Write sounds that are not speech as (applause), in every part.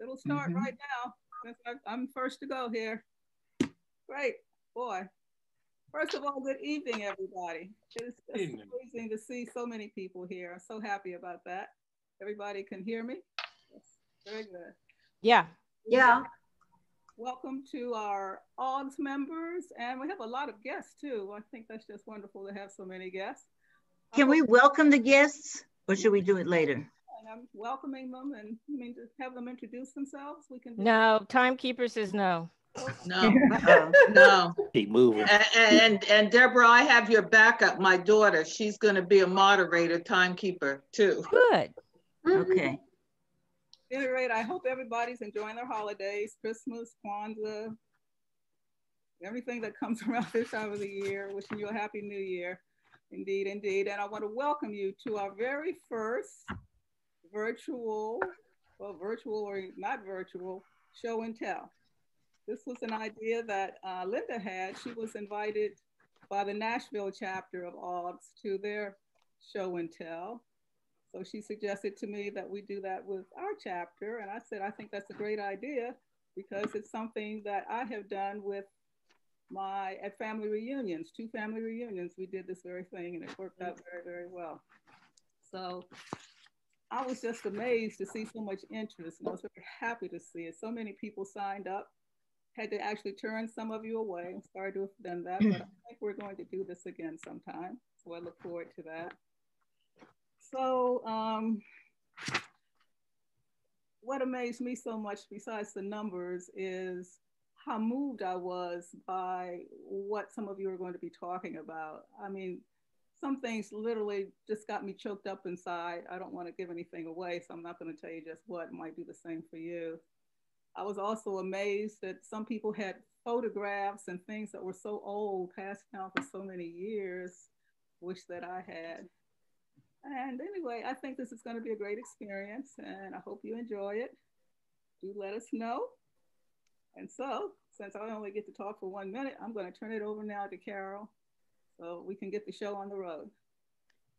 It'll start mm -hmm. right now. I'm first to go here. Great, boy. First of all, good evening, everybody. It's, it's amazing to see so many people here. I'm so happy about that. Everybody can hear me? Yes. Very good. Yeah. Yeah. Welcome to our AAHGS members. And we have a lot of guests too. I think that's just wonderful to have so many guests. Can we welcome the guests or should we do it later? And I'm welcoming them and I mean to have them introduce themselves. We can. No, timekeeper says no. No, uh-uh, no. Keep moving. And, and, and Deborah, I have your backup. My daughter, she's going to be a moderator, timekeeper too. Good. Mm-hmm. Okay. At any rate, I hope everybody's enjoying their holidays, Christmas, Kwanzaa, everything that comes (laughs) around this time of the year. Wishing you a happy new year. Indeed, indeed. And I want to welcome you to our very first virtual, well, virtual or not virtual, show and tell. This was an idea that uh, Linda had. She was invited by the Nashville chapter of AAHGS to their show and tell. So she suggested to me that we do that with our chapter. And I said, I think that's a great idea because it's something that I have done with my, at family reunions, two family reunions, we did this very thing and it worked out very, very well. So I was just amazed to see so much interest and I was very happy to see it. So many people signed up had to actually turn some of you away. I'm sorry to have done that, but I (clears throat) think we're going to do this again sometime. So I look forward to that. So um, what amazed me so much besides the numbers is how moved I was by what some of you are going to be talking about. I mean, some things literally just got me choked up inside. I don't want to give anything away, so I'm not going to tell you just what might do the same for you. I was also amazed that some people had photographs and things that were so old, passed down for so many years, wish that I had. And anyway, I think this is going to be a great experience and I hope you enjoy it. Do let us know. And so, since I only get to talk for one minute, I'm going to turn it over now to Carol so we can get the show on the road.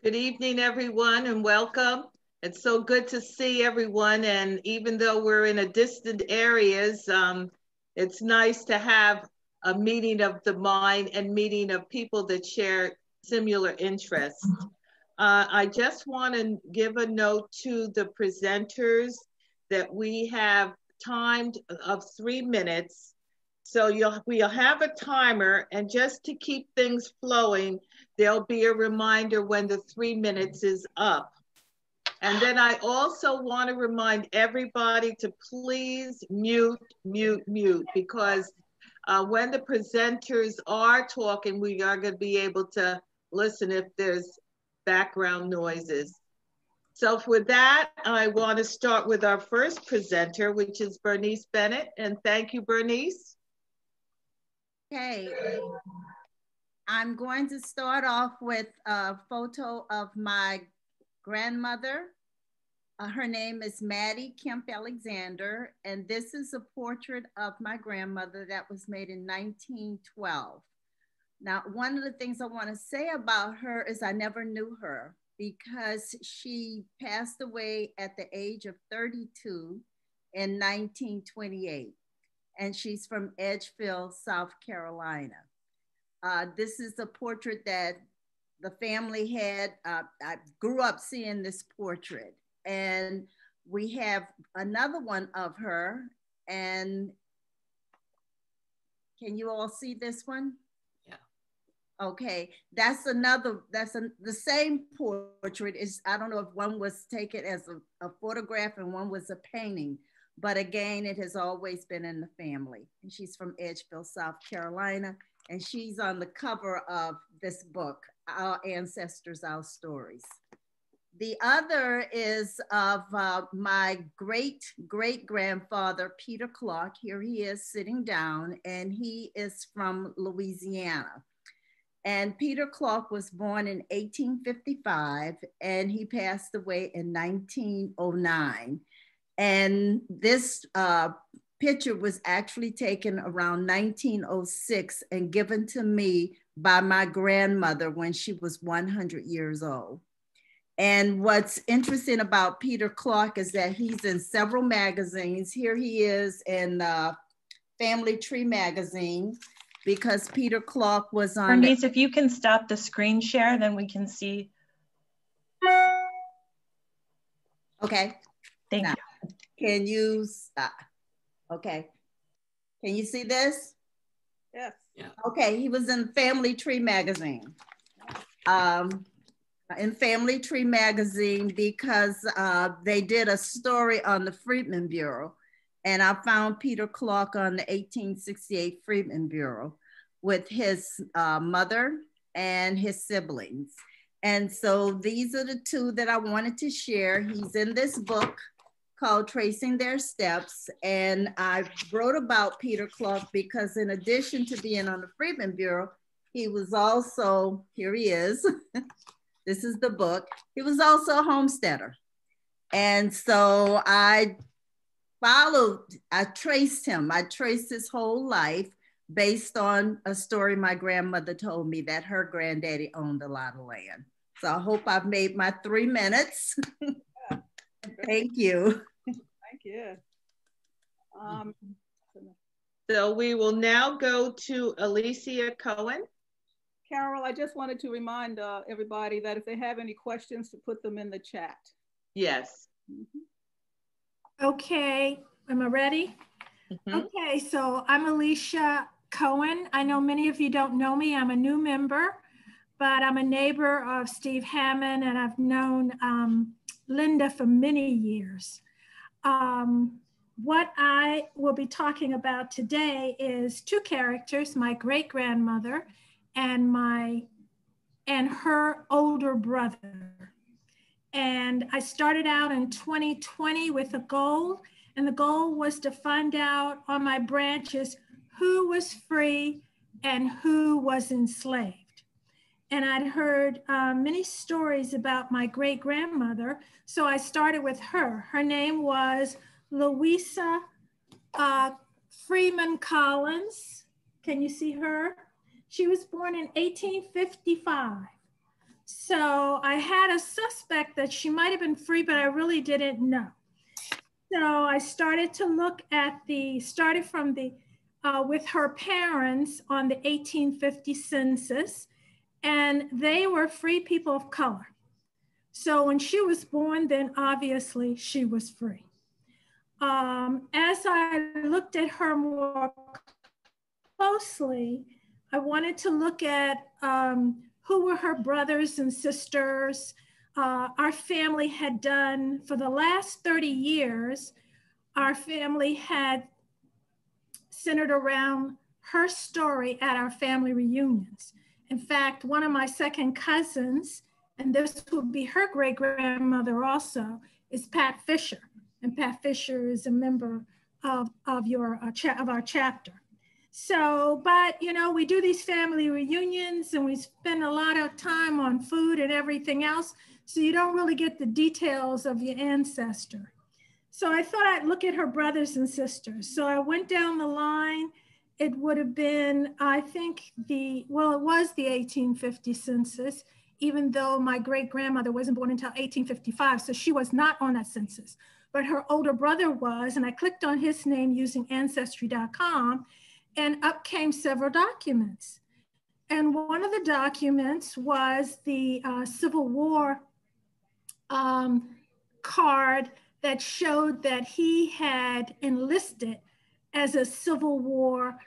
Good evening, everyone, and welcome. It's so good to see everyone. And even though we're in a distant areas, um, it's nice to have a meeting of the mind and meeting of people that share similar interests. Uh, I just want to give a note to the presenters that we have timed of three minutes. So you'll, we'll have a timer and just to keep things flowing, there'll be a reminder when the three minutes is up. And then I also want to remind everybody to please mute, mute, mute, because uh, when the presenters are talking, we are going to be able to listen if there's background noises. So with that, I want to start with our first presenter, which is Bernice Bennett. And thank you, Bernice. Okay. I'm going to start off with a photo of my grandmother, uh, her name is Maddie Kemp Alexander, and this is a portrait of my grandmother that was made in 1912. Now, one of the things I want to say about her is I never knew her because she passed away at the age of 32 in 1928, and she's from Edgefield, South Carolina. Uh, this is a portrait that the family had. Uh, I grew up seeing this portrait and we have another one of her. And can you all see this one? Yeah. Okay, that's another, that's a, the same portrait is, I don't know if one was taken as a, a photograph and one was a painting, but again, it has always been in the family. And she's from Edgefield, South Carolina, and she's on the cover of this book, Our Ancestors, Our Stories. The other is of uh, my great great grandfather, Peter Clark. Here he is sitting down, and he is from Louisiana. And Peter Clark was born in 1855 and he passed away in 1909. And this uh, picture was actually taken around 1906 and given to me by my grandmother when she was 100 years old. And what's interesting about Peter Clark is that he's in several magazines. Here he is in uh, Family Tree magazine because Peter Clark was on. Bernice, if you can stop the screen share, then we can see. Okay. Thank now, you. Can you stop? Okay. Can you see this? Yes. Yeah. Okay, he was in Family Tree magazine. Um, in Family Tree magazine because uh, they did a story on the Freedmen Bureau. And I found Peter Clark on the 1868 Freedmen Bureau with his uh, mother and his siblings. And so these are the two that I wanted to share. He's in this book called Tracing Their Steps. And I wrote about Peter Clark because in addition to being on the Freedmen Bureau, he was also, here he is. (laughs) this is the book. He was also a homesteader. And so I followed, I traced him. I traced his whole life based on a story my grandmother told me that her granddaddy owned a lot of land. So I hope I've made my three minutes. (laughs) Thank you. Thank you. Um, So we will now go to Alicia Cohen. Carol, I just wanted to remind uh, everybody that if they have any questions, to put them in the chat. Yes. Okay, am I ready? Mhm. Okay, so I'm Alicia Cohen. I know many of you don't know me. I'm a new member, but I'm a neighbor of Steve Hammond and I've known um, Linda for many years. Um, what I will be talking about today is two characters, my great grandmother and my and her older brother. And I started out in 2020 with a goal, and the goal was to find out on my branches who was free and who was enslaved. And I'd heard uh, many stories about my great grandmother, so I started with her. Her name was Louisa uh, Freeman Collins. Can you see her? She was born in 1855. So I had a suspect that she might have been free, but I really didn't know. So I started to look at the, started from the, uh, with her parents on the 1850 census, and they were free people of color. So when she was born, then obviously she was free. Um, as I looked at her more closely, I wanted to look at um, who were her brothers and sisters. Uh, our family had done, for the last 30 years, our family had centered around her story at our family reunions. In fact, one of my second cousins, and this would be her great grandmother also, is Pat Fisher. And Pat Fisher is a member of, of, your, uh, of our chapter. So, but you know, we do these family reunions and we spend a lot of time on food and everything else. So you don't really get the details of your ancestor. So I thought I'd look at her brothers and sisters. So I went down the line. It would have been, I think, the, well, it was the 1850 census, even though my great grandmother wasn't born until 1855. So she was not on that census, but her older brother was. And I clicked on his name using ancestry.com and up came several documents. And one of the documents was the uh, Civil War um, card that showed that he had enlisted as a Civil War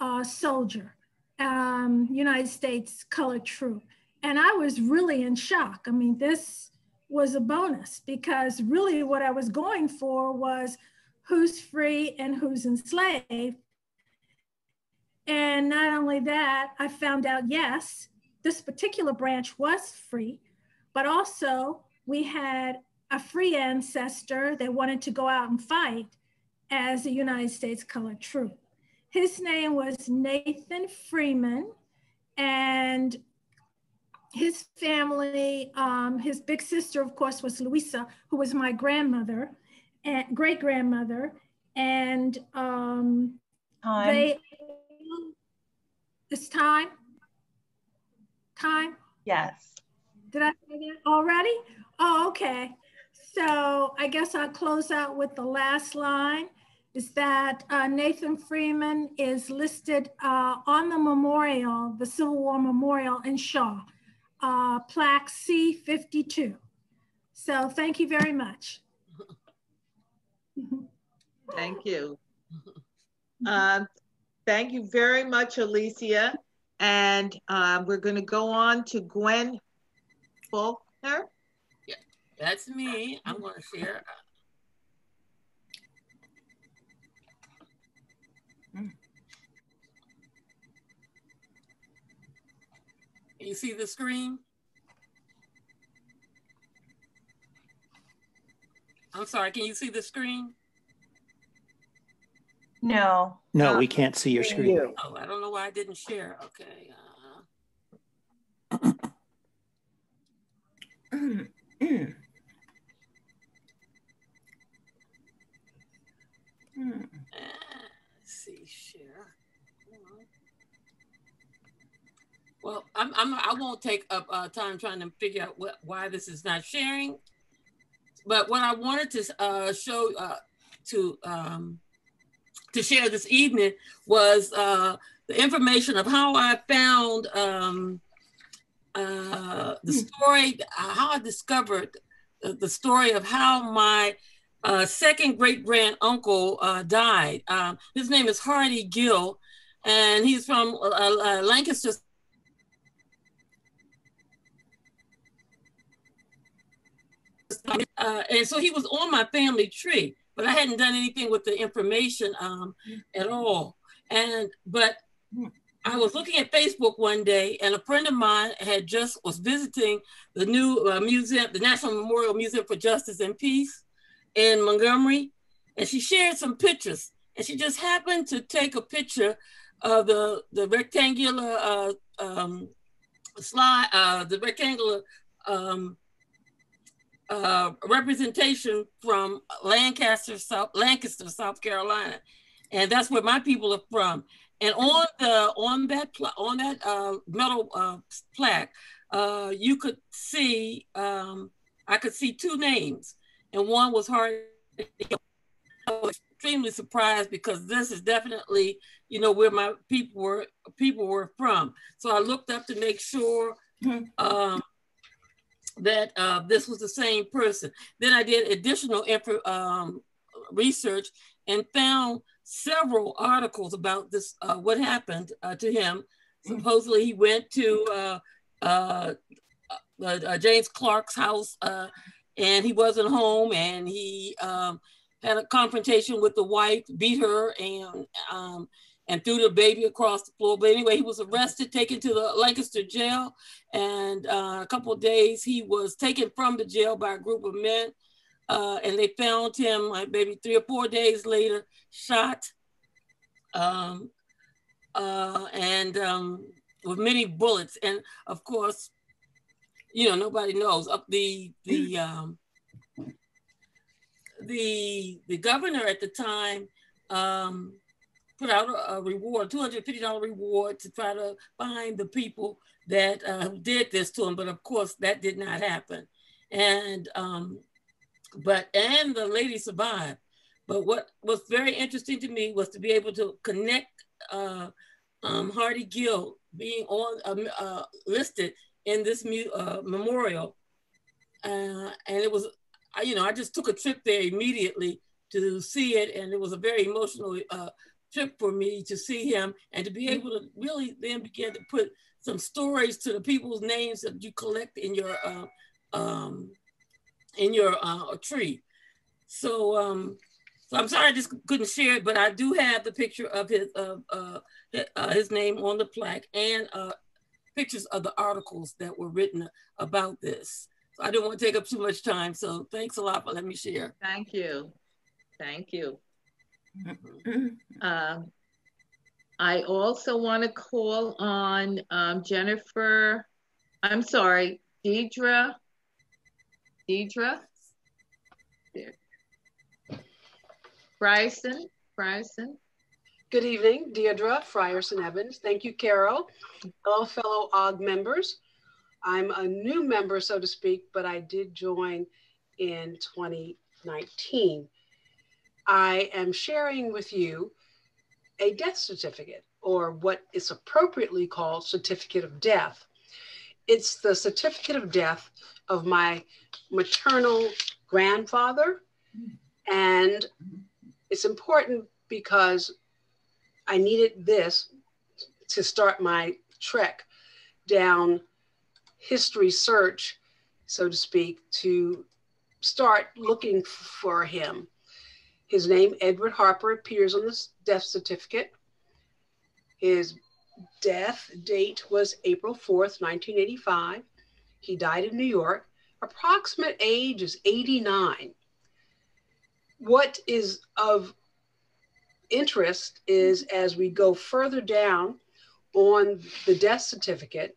uh, soldier, um, United States colored troop. And I was really in shock. I mean, this was a bonus because really what I was going for was who's free and who's enslaved. And not only that, I found out yes, this particular branch was free, but also we had a free ancestor that wanted to go out and fight as a United States colored troop. His name was Nathan Freeman, and his family, um, his big sister, of course, was Louisa, who was my grandmother and great grandmother. And um, Time. they, it's time. Time. Yes. Did I say that already? Oh, okay. So I guess I'll close out with the last line is that uh, Nathan Freeman is listed uh, on the memorial, the Civil War Memorial in Shaw, uh, plaque C52. So thank you very much. Thank you. Um, thank you very much, Alicia. And um, we're going to go on to Gwen Faulkner. Yeah, that's me. I'm going to share. You see the screen? I'm sorry, can you see the screen? No. No, we can't see your screen. Oh, I don't know why I didn't share. Okay. Uh, (clears throat) Hmm. let's see, share. Well, I'm, I'm, I won't take up uh, time trying to figure out what, why this is not sharing. But what I wanted to uh, show uh, to um, to share this evening was uh, the information of how I found um, uh, the story, uh, how I discovered the, the story of how my uh, second great grand uncle uh, died. Um, his name is Hardy Gill, and he's from uh, uh, Lancaster. Uh, and so he was on my family tree, but I hadn't done anything with the information um, at all. And but I was looking at Facebook one day, and a friend of mine had just was visiting the new uh, museum, the National Memorial Museum for Justice and Peace in Montgomery, and she shared some pictures. And she just happened to take a picture of the the rectangular uh, um, slide, uh, the rectangular um, uh, representation from Lancaster, South Lancaster, South Carolina, and that's where my people are from. And on the on that on that uh, metal uh, plaque, uh, you could see um, I could see two names, and one was Hardy. I was extremely surprised because this is definitely you know where my people were people were from. So I looked up to make sure. Um, that uh, this was the same person. Then I did additional info, um, research and found several articles about this, uh, what happened uh, to him. Supposedly he went to uh, uh, uh, James Clark's house and he wasn't home and he um, had a confrontation with the wife, beat her and um, and threw the baby across the floor. But anyway, he was arrested, taken to the Lancaster jail, and uh, a couple days he was taken from the jail by a group of men, uh, and they found him like maybe three or four days later, shot, um, uh, and um, with many bullets, and of course, you know nobody knows up the the um, the the governor at the time. Um, put out a, reward, $250 reward to try to find the people that uh, did this to him. But of course, that did not happen. And, um, but, and the lady survived. But what was very interesting to me was to be able to connect uh, um, Hardy Gill being on uh, uh, listed in this uh, memorial. and it was, you know, I just took a trip there immediately to see it. And it was a very emotional uh, trip for me to see him and to be able to really then begin to put some stories to the people's names that you collect in your uh, um, in your uh, tree. So, um, so I'm sorry I just couldn't share it, but I do have the picture of his uh, uh, his name on the plaque and uh, pictures of the articles that were written about this. So I don't want to take up too much time. So thanks a lot for letting me share. Thank you. Thank you. Uh, (laughs) I also want to call on um, Jennifer, I'm sorry, Deidre, Deidre, there. Bryson, Bryson. Good evening, Deirdre Frierson Evans. Thank you, Carol. Hello, fellow OG members. I'm a new member, so to speak, but I did join in 2019. I am sharing with you a death certificate, or what is appropriately called certificate of death. It's the certificate of death of my maternal grandfather, and it's important because I needed this to start my trek down history search, so to speak, to start looking for him. His name, Edward Harper, appears on the death certificate. His death date was April 4th, 1985. He died in New York. Approximate age is 89. What is of interest is as we go further down on the death certificate,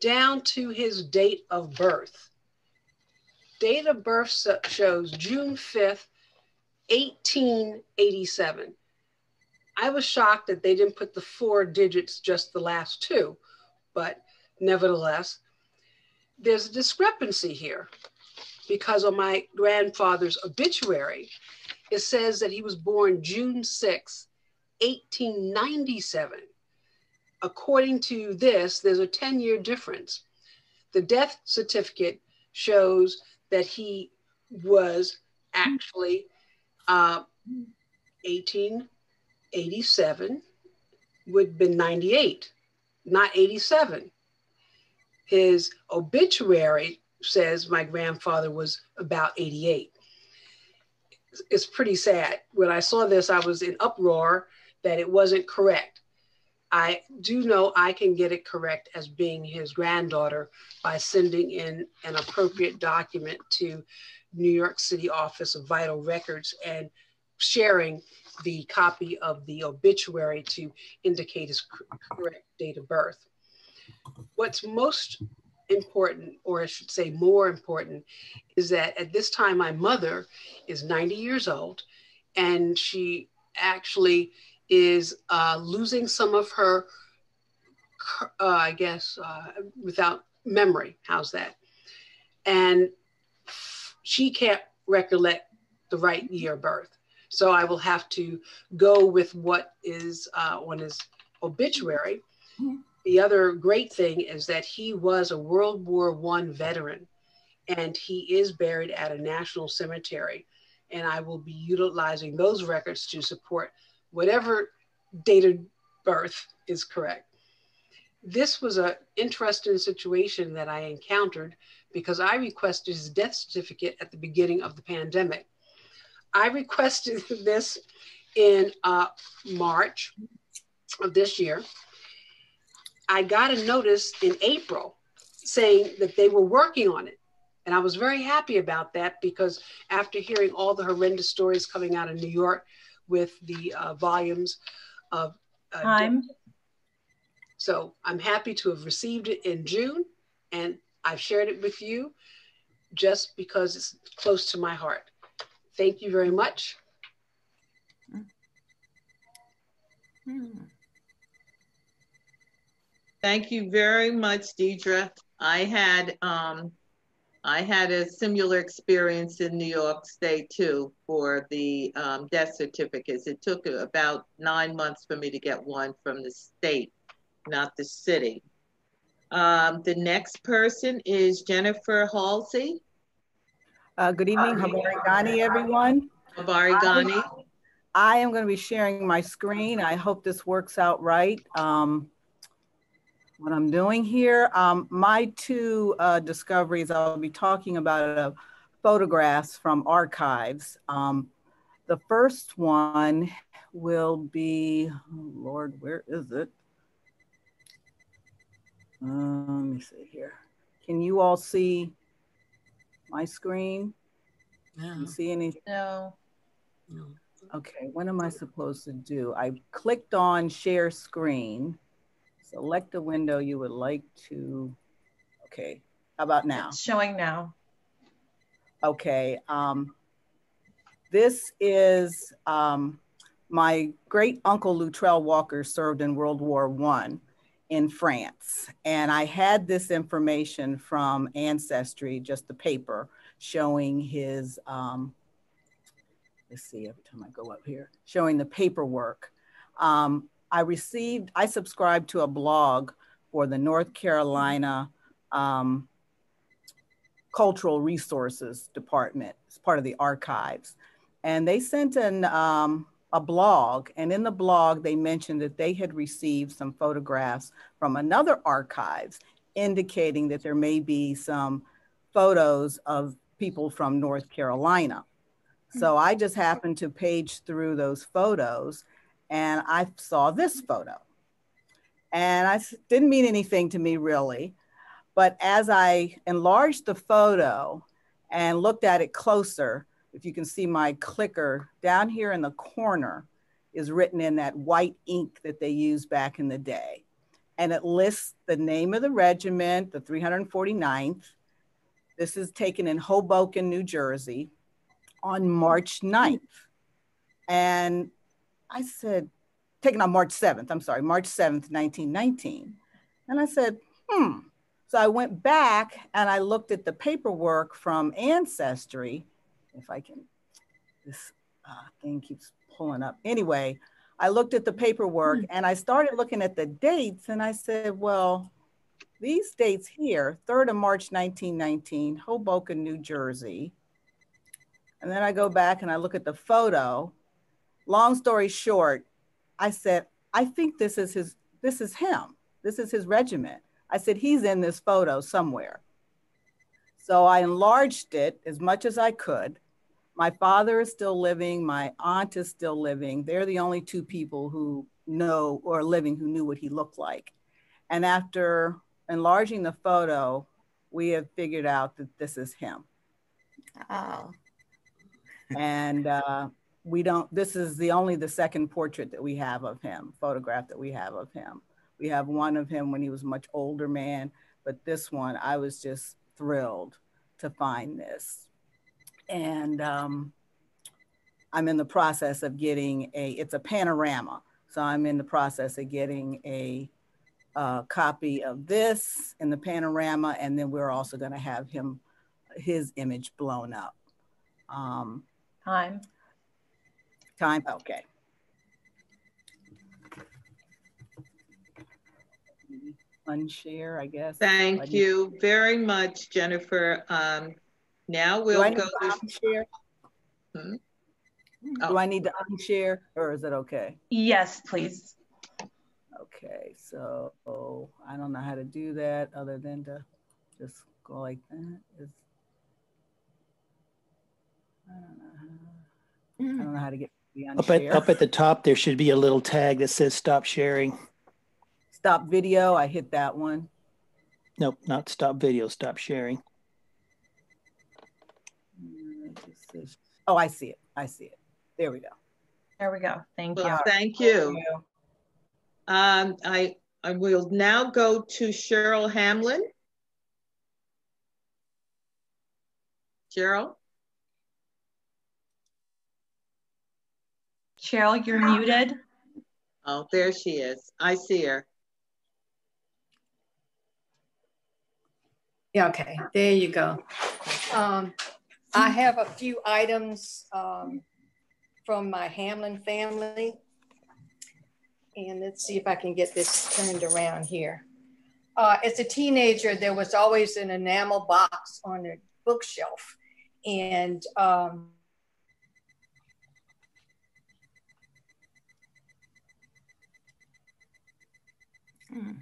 down to his date of birth. Date of birth shows June 5th, 1887. I was shocked that they didn't put the four digits, just the last two, but nevertheless, there's a discrepancy here because on my grandfather's obituary, it says that he was born June 6, 1897. According to this, there's a 10 year difference. The death certificate shows that he was actually uh, 1887, would have been 98, not 87. His obituary says my grandfather was about 88 it's pretty sad. When I saw this, I was in uproar that it wasn't correct. I do know I can get it correct as being his granddaughter by sending in an appropriate document to New York City Office of Vital Records and sharing the copy of the obituary to indicate his correct date of birth. What's most important, or I should say more important, is that at this time my mother is 90 years old and she actually is uh, losing some of her, uh, I guess, uh, without memory. How's that? And she can't recollect the right year of birth. So I will have to go with what is uh, on his obituary. Mm-hmm the other great thing is that he was a World War One veteran, and he is buried at a national cemetery. And I will be utilizing those records to support whatever date of birth is correct. This was an interesting situation that I encountered because I requested his death certificate at the beginning of the pandemic. I requested (laughs) this in uh, March of this year I got a notice in April saying that they were working on it. And I was very happy about that because after hearing all the horrendous stories coming out of New York with the uh, volumes of uh, time. So I'm happy to have received it in June and I've shared it with you just because it's close to my heart. Thank you very much. Hmm. Thank you very much, Deidre. I had um, I had a similar experience in New York State too for the um, death certificates. It took about nine months for me to get one from the state, not the city. Um, the next person is Jennifer Halsey. Uh, good evening, Habari Gani, everyone. Habari Gani. I, I am going to be sharing my screen. I hope this works out right. Um, what I'm doing here. Um, my two uh, discoveries, I'll be talking about uh, photographs from archives. Um, the first one will be, oh Lord, where is it? Uh, let me see here. Can you all see my screen? No. You see anything? No. No. Okay, what am I supposed to do? I clicked on share screen select a window you would like to, okay, how about now? It's showing now. Okay, um, this is um, my great uncle Luttrell Walker served in World War One. In France. And I had this information from Ancestry, just the paper, showing his, um, let's see, every time I go up here, showing the paperwork. Um, I received, I subscribed to a blog for the North Carolina um, Cultural Resources Department. It's part of the archives. And they sent an, um, a blog, and in the blog, they mentioned that they had received some photographs from another archives indicating that there may be some photos of people from North Carolina. So hmm. I just happened to page through those photos and I saw this photo. And I didn't mean anything to me really. But as I enlarged the photo and looked at it closer, if you can see my clicker down here in the corner is written in that white ink that they used back in the day. And it lists the name of the regiment, the 349th. This is taken in Hoboken, New Jersey on March 9th. And I said, taken on March 7th, I'm sorry, March 7th, 1919. And I said, hmm. So I went back and I looked at the paperwork from Ancestry if I can, this uh, thing keeps pulling up. Anyway, I looked at the paperwork and I started looking at the dates and I said, well, these dates here, 3rd of March 1919, Hoboken, New Jersey. And then I go back and I look at the photo. Long story short, I said, I think this is his, this is him. This is his regiment. I said, he's in this photo somewhere. So I enlarged it as much as I could. My father is still living, my aunt is still living. They're the only two people who know or living who knew what he looked like. And after enlarging the photo, we have figured out that this is him. Oh. And uh, we don't, this is the only the second portrait that we have of him, photograph that we have of him. We have one of him when he was a much older man, but this one, I was just thrilled to find this. And um, I'm in the process of getting a, it's a panorama. So I'm in the process of getting a, a copy of this in the panorama. And then we're also gonna have him, his image blown up. Um, time. Time, okay. Unshare, I guess. Thank you very much, Jennifer. Um, now we'll go to unshare. Hmm? Oh. Do I need to unshare or is it okay? Yes, please. Okay, so oh, I don't know how to do that other than to just go like that. It's, I don't know how, I don't know how to get the unshare. Up at, up at the top, there should be a little tag that says stop sharing. Stop video, I hit that one. Nope, not stop video, stop sharing. Oh, I see it. I see it. There we go. There we go. Thank well, you. Thank you. Um, I, I will now go to Cheryl Hamlin. Cheryl? Cheryl, you're muted. Oh, there she is. I see her. Yeah, okay, there you go. Um, I have a few items um, from my Hamlin family. And let's see if I can get this turned around here. Uh, as a teenager, there was always an enamel box on the bookshelf. And um, hmm.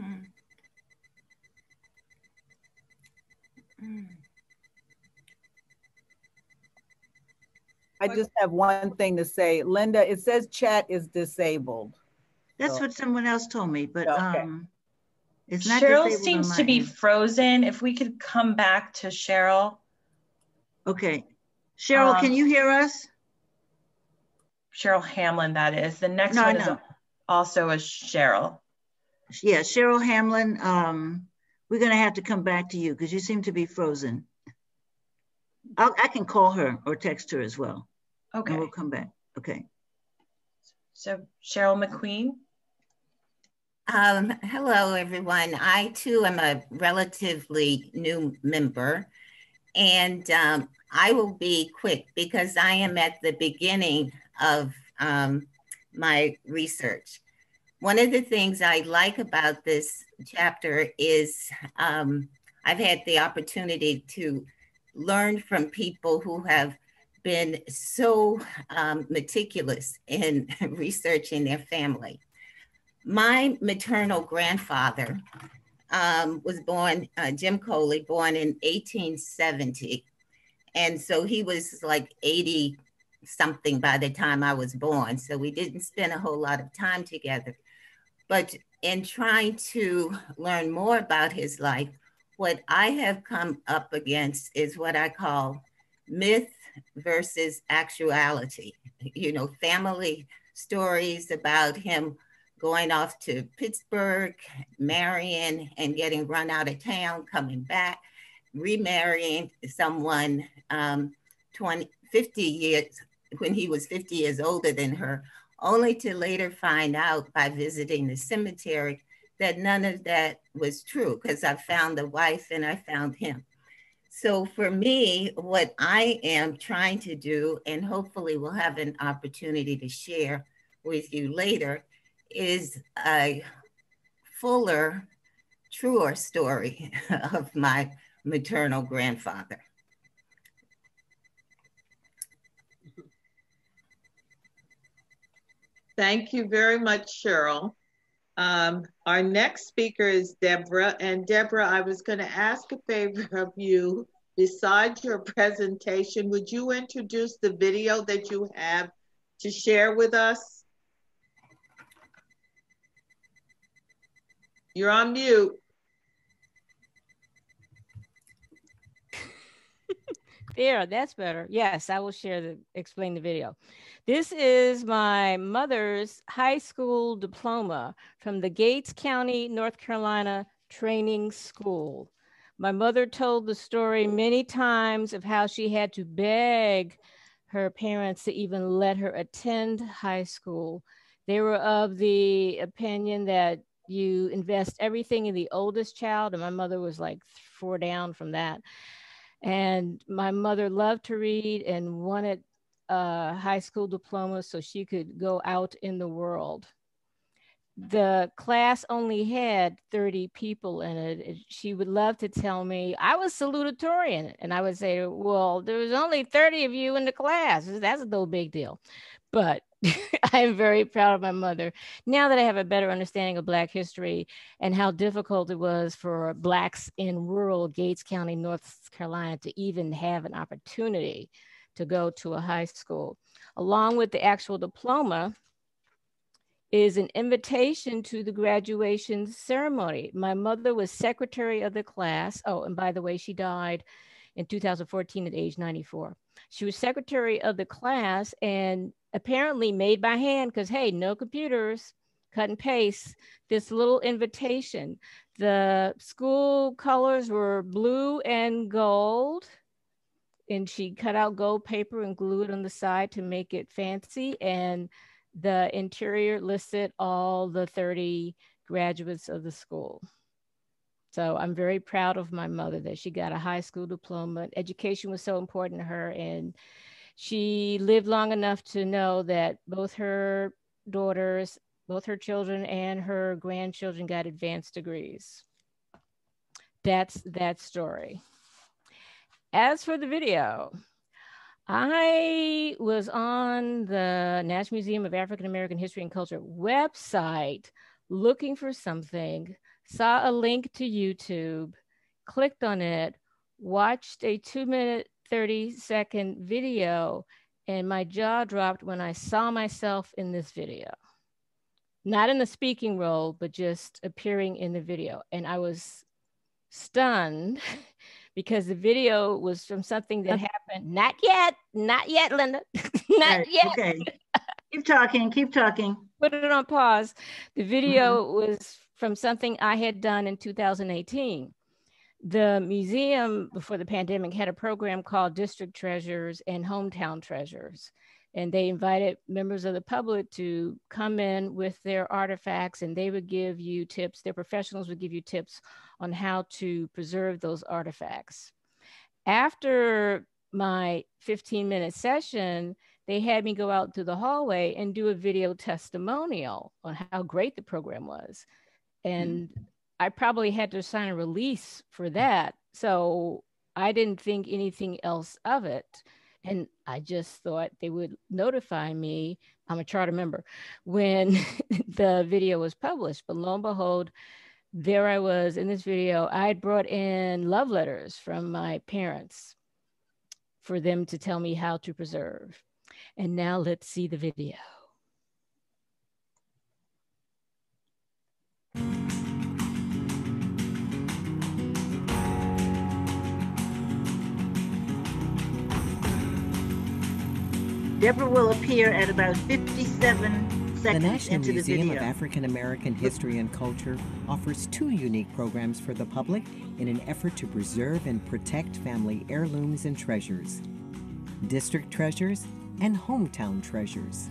Mm. Mm. I just have one thing to say. Linda, it says chat is disabled. That's so. what someone else told me, but okay. um, it's not Cheryl seems to be frozen. If we could come back to Cheryl. Okay. Cheryl, um, can you hear us? Cheryl Hamlin, that is. The next no, one is also a Cheryl yeah, Cheryl Hamlin, um, we're going to have to come back to you because you seem to be frozen. I'll, I can call her or text her as well. Okay. And we'll come back. Okay. So Cheryl McQueen. Um, hello, everyone. I too am a relatively new member, and um, I will be quick because I am at the beginning of um, my research. One of the things I like about this chapter is um, I've had the opportunity to learn from people who have been so um, meticulous in (laughs) researching their family. My maternal grandfather um, was born, uh, Jim Coley, born in 1870. And so he was like 80 something by the time I was born. So we didn't spend a whole lot of time together. But in trying to learn more about his life, what I have come up against is what I call myth versus actuality. You know, family stories about him going off to Pittsburgh, marrying and getting run out of town, coming back, remarrying someone um, 20, 50 years when he was 50 years older than her, only to later find out by visiting the cemetery that none of that was true because I found the wife and I found him. So for me, what I am trying to do, and hopefully we'll have an opportunity to share with you later, is a fuller, truer story (laughs) of my maternal grandfather. Thank you very much, Cheryl. Um, our next speaker is Deborah. And Deborah, I was going to ask a favor of you. Besides your presentation, would you introduce the video that you have to share with us? You're on mute. There, that's better. Yes, I will share the explain the video. This is my mother's high school diploma from the Gates County, North Carolina Training School. My mother told the story many times of how she had to beg her parents to even let her attend high school. They were of the opinion that you invest everything in the oldest child, and my mother was like four down from that. And my mother loved to read and wanted a high school diploma so she could go out in the world. The class only had 30 people in it. She would love to tell me I was salutatorian. And I would say, Well, there was only 30 of you in the class. That's no big deal. But (laughs) I am very proud of my mother. Now that I have a better understanding of Black history and how difficult it was for Blacks in rural Gates County, North Carolina to even have an opportunity to go to a high school. Along with the actual diploma is an invitation to the graduation ceremony. My mother was secretary of the class. Oh, and by the way, she died in 2014 at age 94. She was secretary of the class and apparently made by hand because, hey, no computers, cut and paste this little invitation. The school colors were blue and gold and she cut out gold paper and glued it on the side to make it fancy. And the interior listed all the 30 graduates of the school. So I'm very proud of my mother that she got a high school diploma. Education was so important to her. And she lived long enough to know that both her daughters, both her children and her grandchildren got advanced degrees. That's that story. As for the video, I was on the National Museum of African American History and Culture website looking for something, saw a link to YouTube, clicked on it, watched a two minute, 30 second video, and my jaw dropped when I saw myself in this video. Not in the speaking role, but just appearing in the video. And I was stunned (laughs) because the video was from something that happened. Not yet, not yet, Linda, (laughs) not right, yet. Okay. keep talking, keep talking. Put it on pause. The video mm-hmm. was from something I had done in 2018. The museum before the pandemic had a program called District Treasures and Hometown Treasures. And they invited members of the public to come in with their artifacts and they would give you tips, their professionals would give you tips on how to preserve those artifacts. After my 15 minute session, they had me go out to the hallway and do a video testimonial on how great the program was. And mm-hmm. I probably had to sign a release for mm. that. So I didn't think anything else of it. And I just thought they would notify me. I'm a charter member when (laughs) the video was published. But lo and behold, there I was in this video. I had brought in love letters from my parents for them to tell me how to preserve. And now let's see the video. Deborah will appear at about 57 seconds the National into Museum the of video. African American History and Culture offers two unique programs for the public in an effort to preserve and protect family heirlooms and treasures. District Treasures and Hometown Treasures.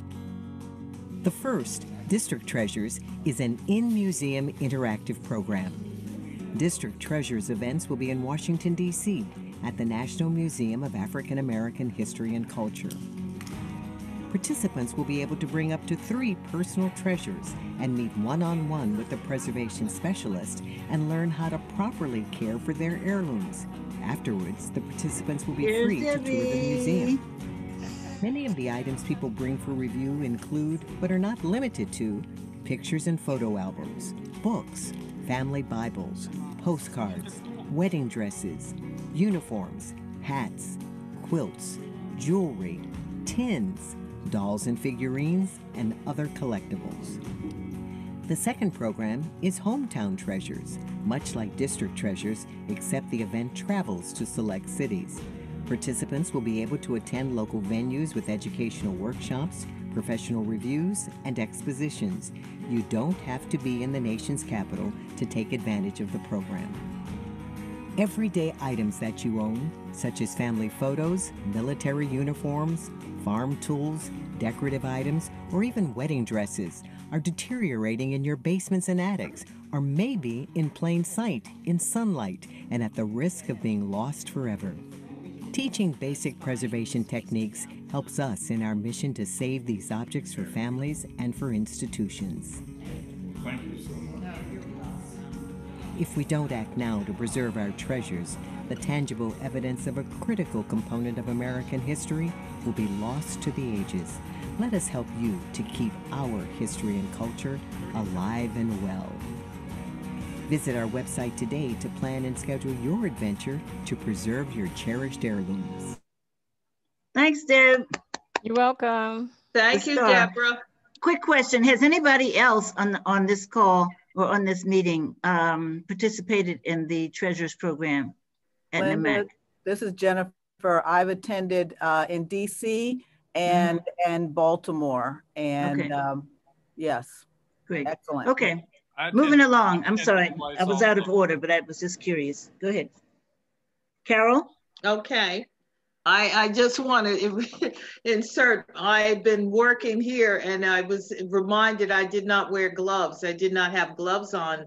The first, District Treasures, is an in museum interactive program. District Treasures events will be in Washington, D.C. at the National Museum of African American History and Culture. Participants will be able to bring up to three personal treasures and meet one on one with the preservation specialist and learn how to properly care for their heirlooms. Afterwards, the participants will be Here's free to tour the museum. Many of the items people bring for review include, but are not limited to, pictures and photo albums, books, family Bibles, postcards, wedding dresses, uniforms, hats, quilts, jewelry, tins, dolls and figurines, and other collectibles. The second program is Hometown Treasures, much like District Treasures, except the event travels to select cities. Participants will be able to attend local venues with educational workshops, professional reviews, and expositions. You don't have to be in the nation's capital to take advantage of the program. Everyday items that you own, such as family photos, military uniforms, farm tools, decorative items, or even wedding dresses, are deteriorating in your basements and attics, or maybe in plain sight, in sunlight, and at the risk of being lost forever. Teaching basic preservation techniques helps us in our mission to save these objects for families and for institutions. Thank you so much. If we don't act now to preserve our treasures, the tangible evidence of a critical component of American history will be lost to the ages. Let us help you to keep our history and culture alive and well. Visit our website today to plan and schedule your adventure to preserve your cherished heirlooms. Thanks, Deb. You're welcome. Thank Good you, stuff. Deborah. Quick question: Has anybody else on on this call or on this meeting um, participated in the Treasures Program at Linda, NMAC? this is Jennifer. I've attended uh, in DC and and Baltimore, and Mm-hmm. Okay. um, yes, Great. excellent. Okay, I moving attended- along. I I'm sorry, I was out of order, but I was just curious. Go ahead, Carol. Okay. I, I just want to (laughs) insert, I've been working here and I was reminded I did not wear gloves. I did not have gloves on,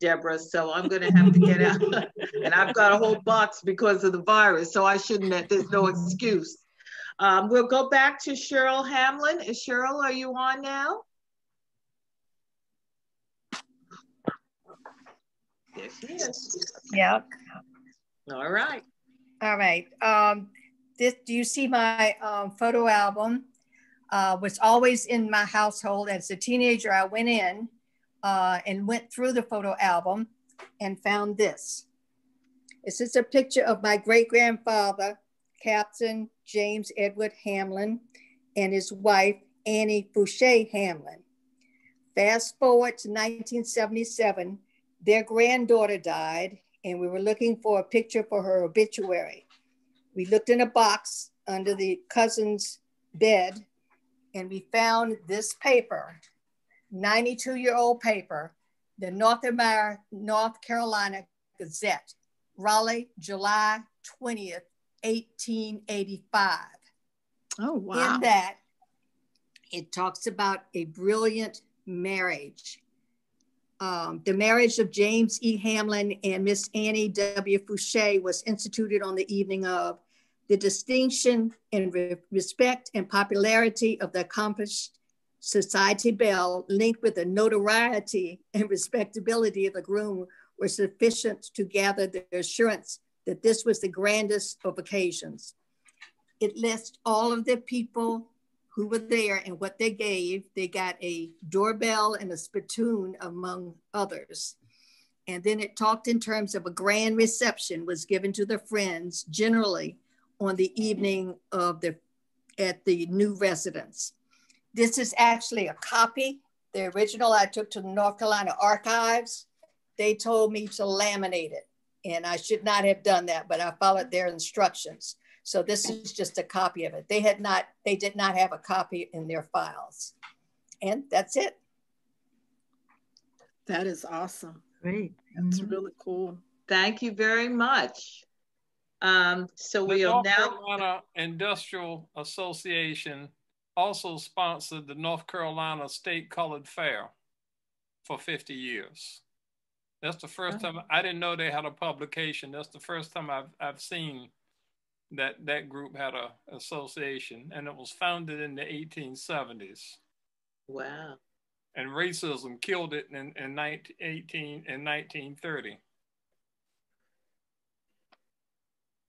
Deborah, so I'm going to have to get out. (laughs) And I've got a whole box because of the virus, so I shouldn't, there's no excuse. Um, we'll go back to Cheryl Hamlin. Is Cheryl, are you on now? There she is. Yeah. All right. All right. Um, this, do you see my um, photo album? Uh, was always in my household. As a teenager, I went in uh, and went through the photo album and found this. This is a picture of my great grandfather, Captain James Edward Hamlin, and his wife, Annie Fouché Hamlin. Fast forward to 1977, their granddaughter died, and we were looking for a picture for her obituary. We looked in a box under the cousin's bed, and we found this paper, 92 year old paper, the North America, North Carolina Gazette. Raleigh, July 20th, 1885. Oh, wow. In that, it talks about a brilliant marriage. Um, the marriage of James E. Hamlin and Miss Annie W. Fouché was instituted on the evening of the distinction and re respect and popularity of the accomplished Society bell linked with the notoriety and respectability of the groom, were sufficient to gather the assurance that this was the grandest of occasions. It lists all of the people who were there and what they gave. They got a doorbell and a spittoon, among others. And then it talked in terms of a grand reception was given to the friends generally on the evening of the at the new residence. This is actually a copy. The original I took to the North Carolina archives. They told me to laminate it and I should not have done that, but I followed their instructions. So this is just a copy of it. They had not, they did not have a copy in their files. And that's it. That is awesome. Great. That's mm -hmm. really cool. Thank you very much. Um, so the we'll North now. Carolina Industrial Association also sponsored the North Carolina State Colored Fair for 50 years. That's the first oh. time I didn't know they had a publication. That's the first time I've I've seen that that group had a association, and it was founded in the 1870s. Wow! And racism killed it in in 1918 in 1930.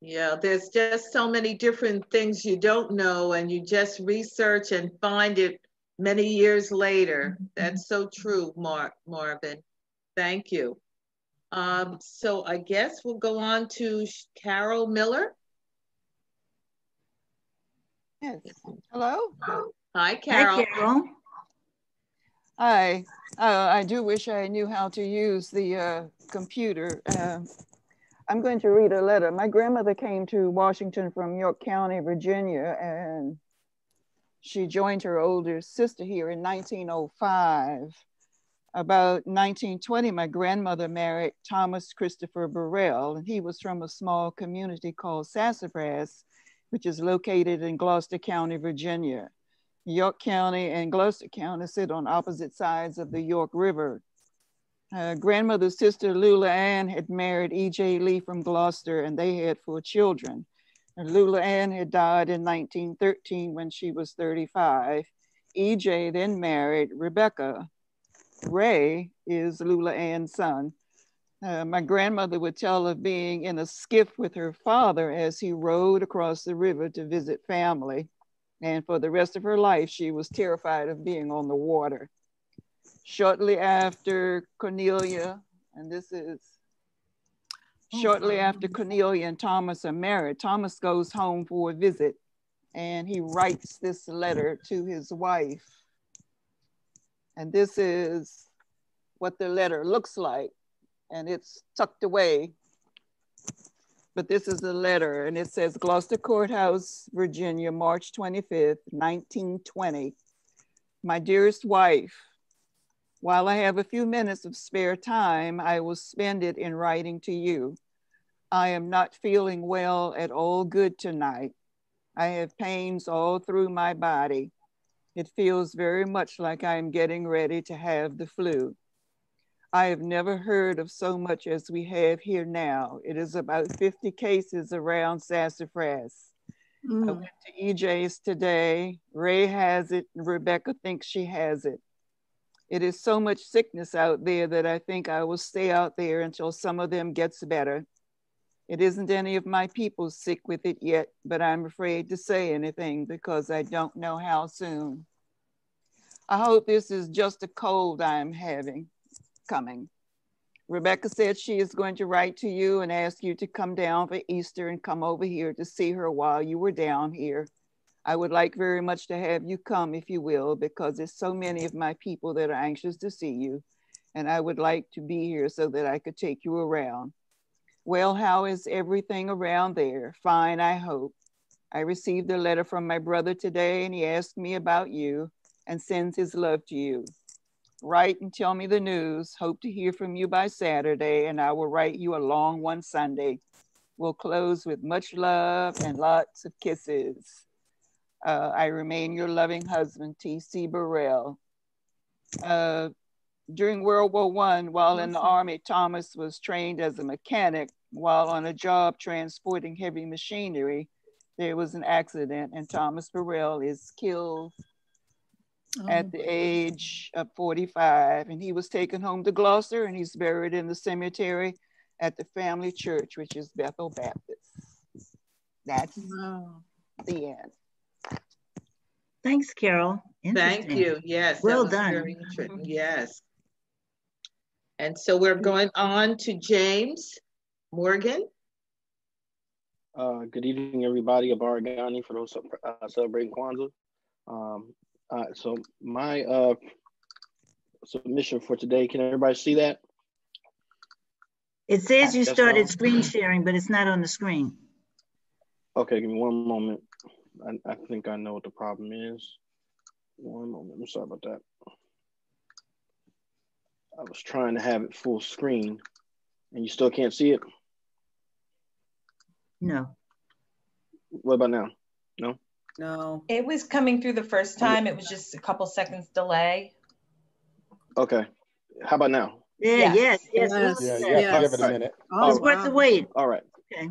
Yeah, there's just so many different things you don't know, and you just research and find it many years later. That's so true, Mark Marvin. Thank you. Um, so I guess we'll go on to Carol Miller. Yes. Hello. Hi, Carol. Hi, Carol. Hi. Uh, I do wish I knew how to use the uh, computer. Uh, I'm going to read a letter. My grandmother came to Washington from York County, Virginia, and she joined her older sister here in 1905 about 1920, my grandmother married Thomas Christopher Burrell, and he was from a small community called Sassafras, which is located in Gloucester County, Virginia. York County and Gloucester County sit on opposite sides of the York River. Uh, grandmother's sister Lula Ann had married E.J. Lee from Gloucester, and they had four children. And Lula Ann had died in 1913 when she was 35. E.J. then married Rebecca, Ray is Lula Ann's son. Uh, my grandmother would tell of being in a skiff with her father as he rowed across the river to visit family. And for the rest of her life, she was terrified of being on the water. Shortly after Cornelia, and this is oh, shortly after Cornelia and Thomas are married, Thomas goes home for a visit and he writes this letter to his wife and this is what the letter looks like. And it's tucked away. But this is the letter, and it says Gloucester Courthouse, Virginia, March 25th, 1920. My dearest wife, while I have a few minutes of spare time, I will spend it in writing to you. I am not feeling well at all good tonight. I have pains all through my body. It feels very much like I am getting ready to have the flu. I have never heard of so much as we have here now. It is about 50 cases around Sassafras. Mm. I went to EJ's today. Ray has it, Rebecca thinks she has it. It is so much sickness out there that I think I will stay out there until some of them gets better. It isn't any of my people sick with it yet, but I'm afraid to say anything because I don't know how soon. I hope this is just a cold I'm having coming. Rebecca said she is going to write to you and ask you to come down for Easter and come over here to see her while you were down here. I would like very much to have you come if you will, because there's so many of my people that are anxious to see you. And I would like to be here so that I could take you around. Well, how is everything around there? Fine, I hope. I received a letter from my brother today and he asked me about you and sends his love to you. Write and tell me the news. Hope to hear from you by Saturday, and I will write you a long one Sunday. We'll close with much love and lots of kisses. Uh, I remain your loving husband, T.C. Burrell. Uh, during World War One, while in the Army, Thomas was trained as a mechanic. While on a job transporting heavy machinery, there was an accident, and Thomas Burrell is killed oh. at the age of 45. And he was taken home to Gloucester, and he's buried in the cemetery at the family church, which is Bethel Baptist. That's wow. the end. Thanks, Carol. Thank you. Yes. Well done. yes. And so we're going on to James Morgan. Uh, good evening, everybody. Habari Gani for those uh, celebrating Kwanzaa. Um, uh, so my uh, submission for today, can everybody see that? It says you started screen sharing, but it's not on the screen. Okay, give me one moment. I, I think I know what the problem is. One moment. I'm sorry about that. I was trying to have it full screen and you still can't see it? No. What about now? No? No. It was coming through the first time. It was just a couple seconds delay. Okay. How about now? Yeah, yes, yes. yes. Yeah, yeah. Yes. Give it a minute. Oh, it's worth the wait. All right. Okay.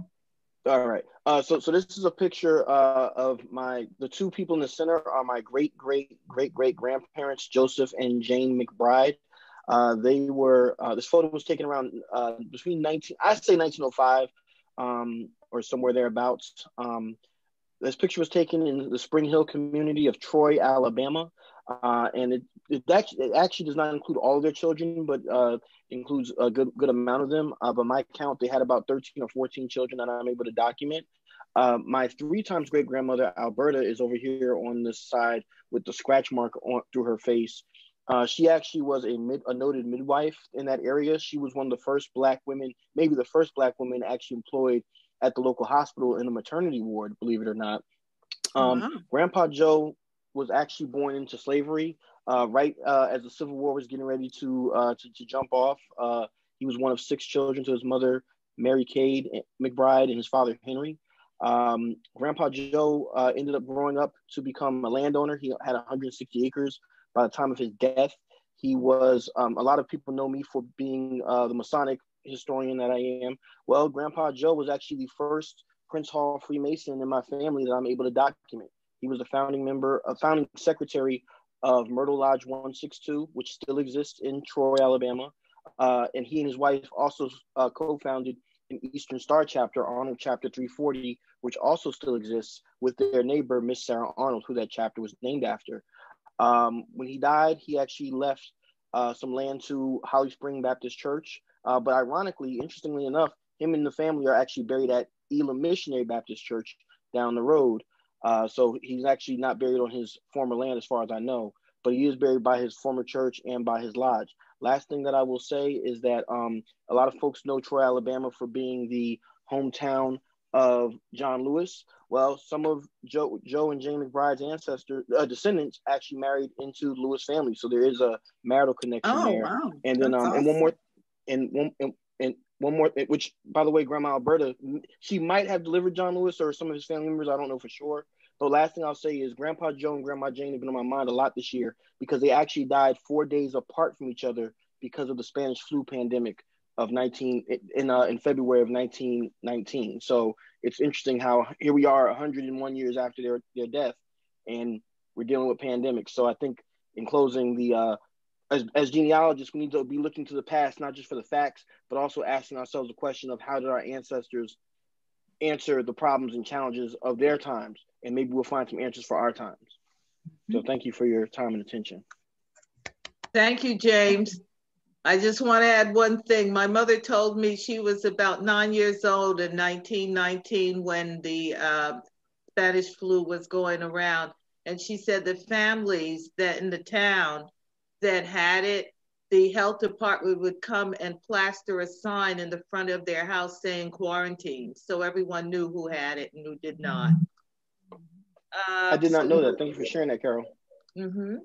All right. Uh, so, so this is a picture uh, of my the two people in the center are my great great great great grandparents Joseph and Jane McBride. Uh, they were uh, this photo was taken around uh, between 19 I say 1905 um, or somewhere thereabouts. Um, this picture was taken in the Spring Hill community of Troy, Alabama, uh, and it, it, actually, it actually does not include all of their children, but uh, includes a good good amount of them. Uh, by my count, they had about 13 or 14 children that I'm able to document. Uh, my three times great grandmother Alberta is over here on this side with the scratch mark on through her face. Uh, she actually was a, mid, a noted midwife in that area. She was one of the first black women, maybe the first black woman actually employed at the local hospital in the maternity ward, believe it or not. Um, wow. Grandpa Joe was actually born into slavery uh, right uh, as the Civil War was getting ready to, uh, to, to, jump off. Uh, he was one of six children to his mother, Mary Cade McBride, and his father, Henry. Um, Grandpa Joe uh, ended up growing up to become a landowner. He had 160 acres by the time of his death. He was, um, a lot of people know me for being uh, the Masonic historian that I am. Well, Grandpa Joe was actually the first Prince Hall Freemason in my family that I'm able to document. He was a founding member, a founding secretary of Myrtle Lodge 162, which still exists in Troy, Alabama. Uh, and he and his wife also uh, co-founded an Eastern Star chapter, Arnold Chapter 340, which also still exists with their neighbor, Miss Sarah Arnold, who that chapter was named after. Um, when he died, he actually left uh, some land to Holly Spring Baptist Church. Uh, but ironically, interestingly enough, him and the family are actually buried at Elam Missionary Baptist Church down the road. Uh, so he's actually not buried on his former land, as far as I know, but he is buried by his former church and by his lodge. Last thing that I will say is that um, a lot of folks know Troy, Alabama for being the hometown of John Lewis. Well, some of Joe, Joe and Jane McBride's ancestors, uh, descendants, actually married into Lewis family. So there is a marital connection oh, there. Wow. And then, um, awesome. and one more, and one, and, and one more, which by the way, Grandma Alberta, she might have delivered John Lewis or some of his family members. I don't know for sure. But last thing I'll say is Grandpa Joe and Grandma Jane have been on my mind a lot this year because they actually died four days apart from each other because of the Spanish flu pandemic of 19 in uh, in February of 1919. So it's interesting how here we are 101 years after their their death, and we're dealing with pandemics. So I think in closing, the uh, as as genealogists, we need to be looking to the past, not just for the facts, but also asking ourselves the question of how did our ancestors answer the problems and challenges of their times, and maybe we'll find some answers for our times. So thank you for your time and attention. Thank you, James. I just want to add one thing. My mother told me she was about nine years old in 1919 when the uh, Spanish flu was going around. And she said the families that in the town that had it, the health department would come and plaster a sign in the front of their house saying quarantine. So everyone knew who had it and who did not. Uh, I did not know that. Thank you for sharing that, Carol. Mm-hmm.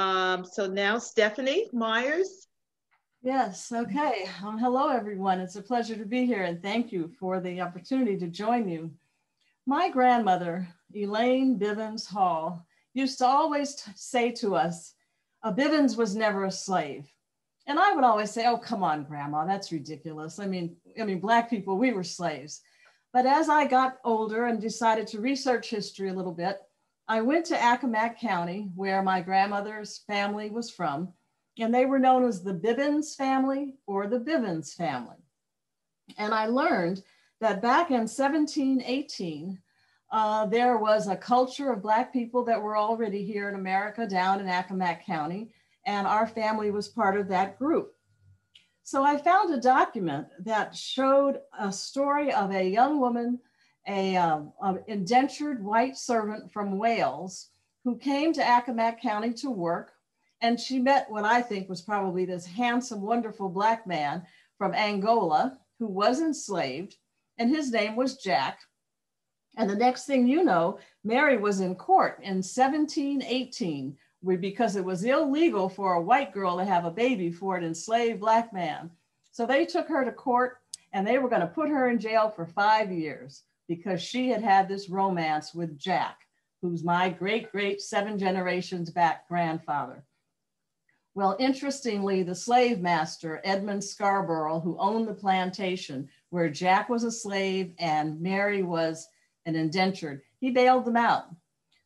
Um, so now Stephanie Myers. Yes, okay. Um, hello, everyone. It's a pleasure to be here and thank you for the opportunity to join you. My grandmother, Elaine Bivens Hall, used to always say to us, a Bivens was never a slave. And I would always say, oh, come on, grandma, that's ridiculous. I mean, I mean, black people, we were slaves. But as I got older and decided to research history a little bit, I went to Accomack County, where my grandmother's family was from, and they were known as the Bivens family or the Bivens family. And I learned that back in 1718, uh, there was a culture of Black people that were already here in America down in Accomack County, and our family was part of that group. So I found a document that showed a story of a young woman, a, um, indentured white servant from Wales who came to Accomack County to work. And she met what I think was probably this handsome, wonderful black man from Angola who was enslaved, and his name was Jack. And the next thing you know, Mary was in court in 1718 because it was illegal for a white girl to have a baby for an enslaved black man. So they took her to court and they were going to put her in jail for five years because she had had this romance with Jack, who's my great, great seven generations back grandfather. Well, interestingly, the slave master, Edmund Scarborough, who owned the plantation where Jack was a slave and Mary was an indentured, he bailed them out.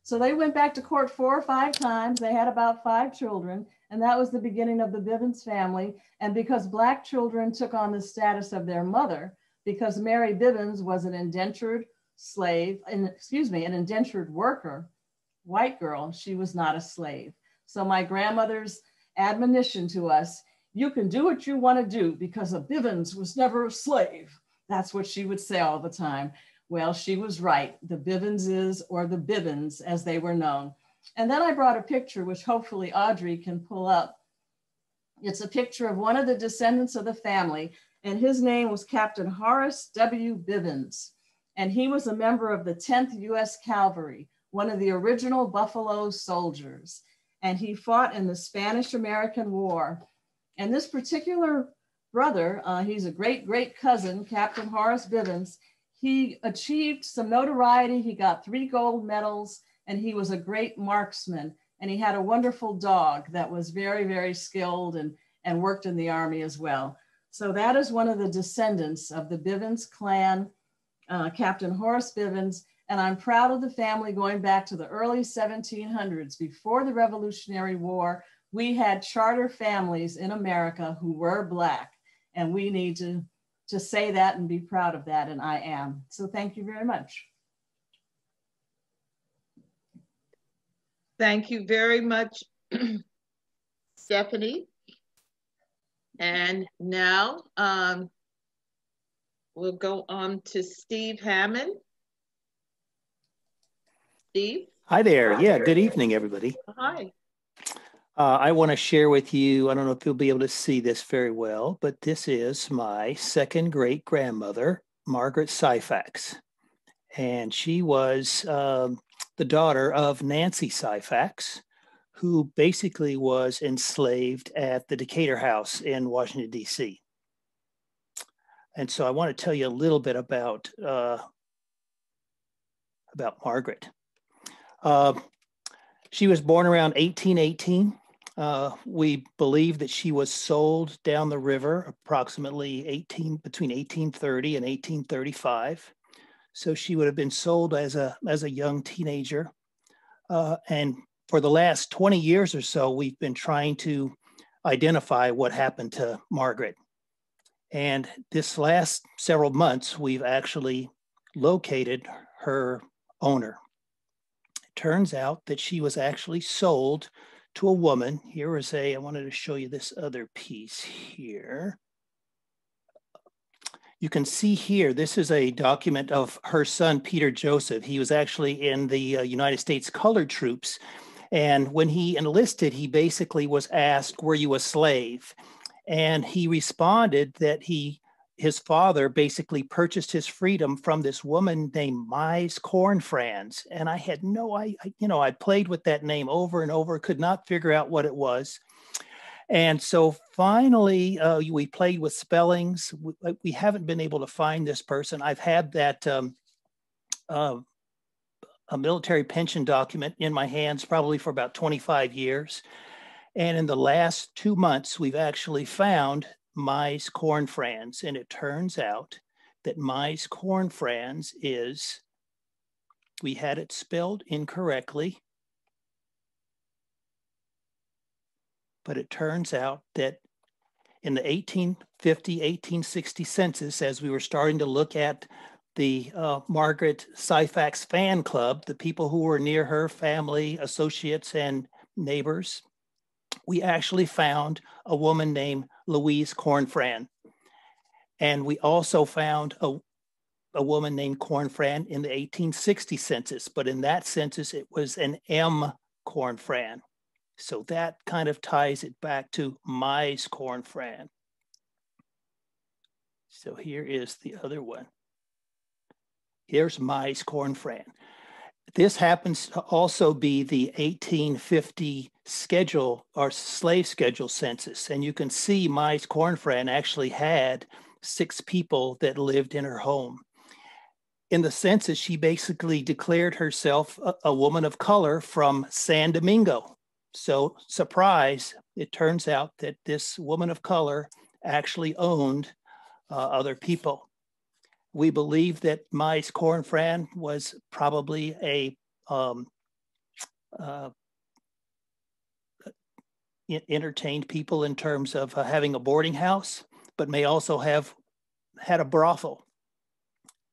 So they went back to court four or five times. They had about five children, and that was the beginning of the Bivens family. And because Black children took on the status of their mother, because Mary Bivens was an indentured slave, excuse me, an indentured worker, white girl, she was not a slave. So my grandmother's admonition to us, you can do what you want to do because a Bivens was never a slave. That's what she would say all the time. Well, she was right. The Bivenses or the Bivens as they were known. And then I brought a picture, which hopefully Audrey can pull up. It's a picture of one of the descendants of the family, and his name was Captain Horace W. Bivens. And he was a member of the 10th US Cavalry, one of the original Buffalo soldiers. And he fought in the Spanish American War. And this particular brother, uh, he's a great, great cousin, Captain Horace Bivens, he achieved some notoriety. He got three gold medals and he was a great marksman. And he had a wonderful dog that was very, very skilled and, and worked in the army as well. So that is one of the descendants of the Bivens clan, uh, Captain Horace Bivens. And I'm proud of the family going back to the early 1700s. Before the Revolutionary War, we had charter families in America who were Black. And we need to to say that and be proud of that, and I am. So thank you very much. Thank you very much, (clears throat) Stephanie. And now um, we'll go on to Steve Hammond. Steve? Hi there. Yeah, good evening, everybody. Hi. Uh, I want to share with you, I don't know if you'll be able to see this very well, but this is my second great grandmother, Margaret Syphax. And she was um, the daughter of Nancy Syphax, who basically was enslaved at the Decatur House in Washington, D.C. And so I want to tell you a little bit about, uh, about Margaret. Uh, she was born around 1818 uh, we believe that she was sold down the river approximately 18 between 1830 and 1835. So she would have been sold as a as a young teenager. Uh, and for the last 20 years or so, we've been trying to identify what happened to Margaret. And this last several months, we've actually located her owner. It turns out that she was actually sold to a woman. Here is a, I wanted to show you this other piece here. You can see here, this is a document of her son, Peter Joseph. He was actually in the uh, United States Colored Troops. And when he enlisted, he basically was asked, Were you a slave? And he responded that he his father basically purchased his freedom from this woman named Mise Cornfranz. And I had no, I, you know, I played with that name over and over, could not figure out what it was. And so finally, uh, we played with spellings. We, uh, we, haven't been able to find this person. I've had that um, uh, a military pension document in my hands probably for about 25 years. And in the last two months, we've actually found Mise cornfranz. And it turns out that Mise cornfranz is, we had it spelled incorrectly, but it turns out that in the 1850, 1860 census, as we were starting to look at the uh, Margaret Syphax fan club, the people who were near her, family, associates, and neighbors, we actually found a woman named Louise Cornfran. And we also found a, a woman named Cornfran in the 1860 census, but in that census, it was an M Cornfran. So that kind of ties it back to Mise Cornfran. So here is the other one. Here's Mise Cornfran. This happens to also be the 1850 schedule or slave schedule census. And you can see Mise Cornfran actually had six people that lived in her home. In the census, she basically declared herself a, a woman of color from San Domingo. So, surprise, it turns out that this woman of color actually owned uh, other people. We believe that Mise Cornfran was probably a um, uh, entertained people in terms of uh, having a boarding house, but may also have had a brothel.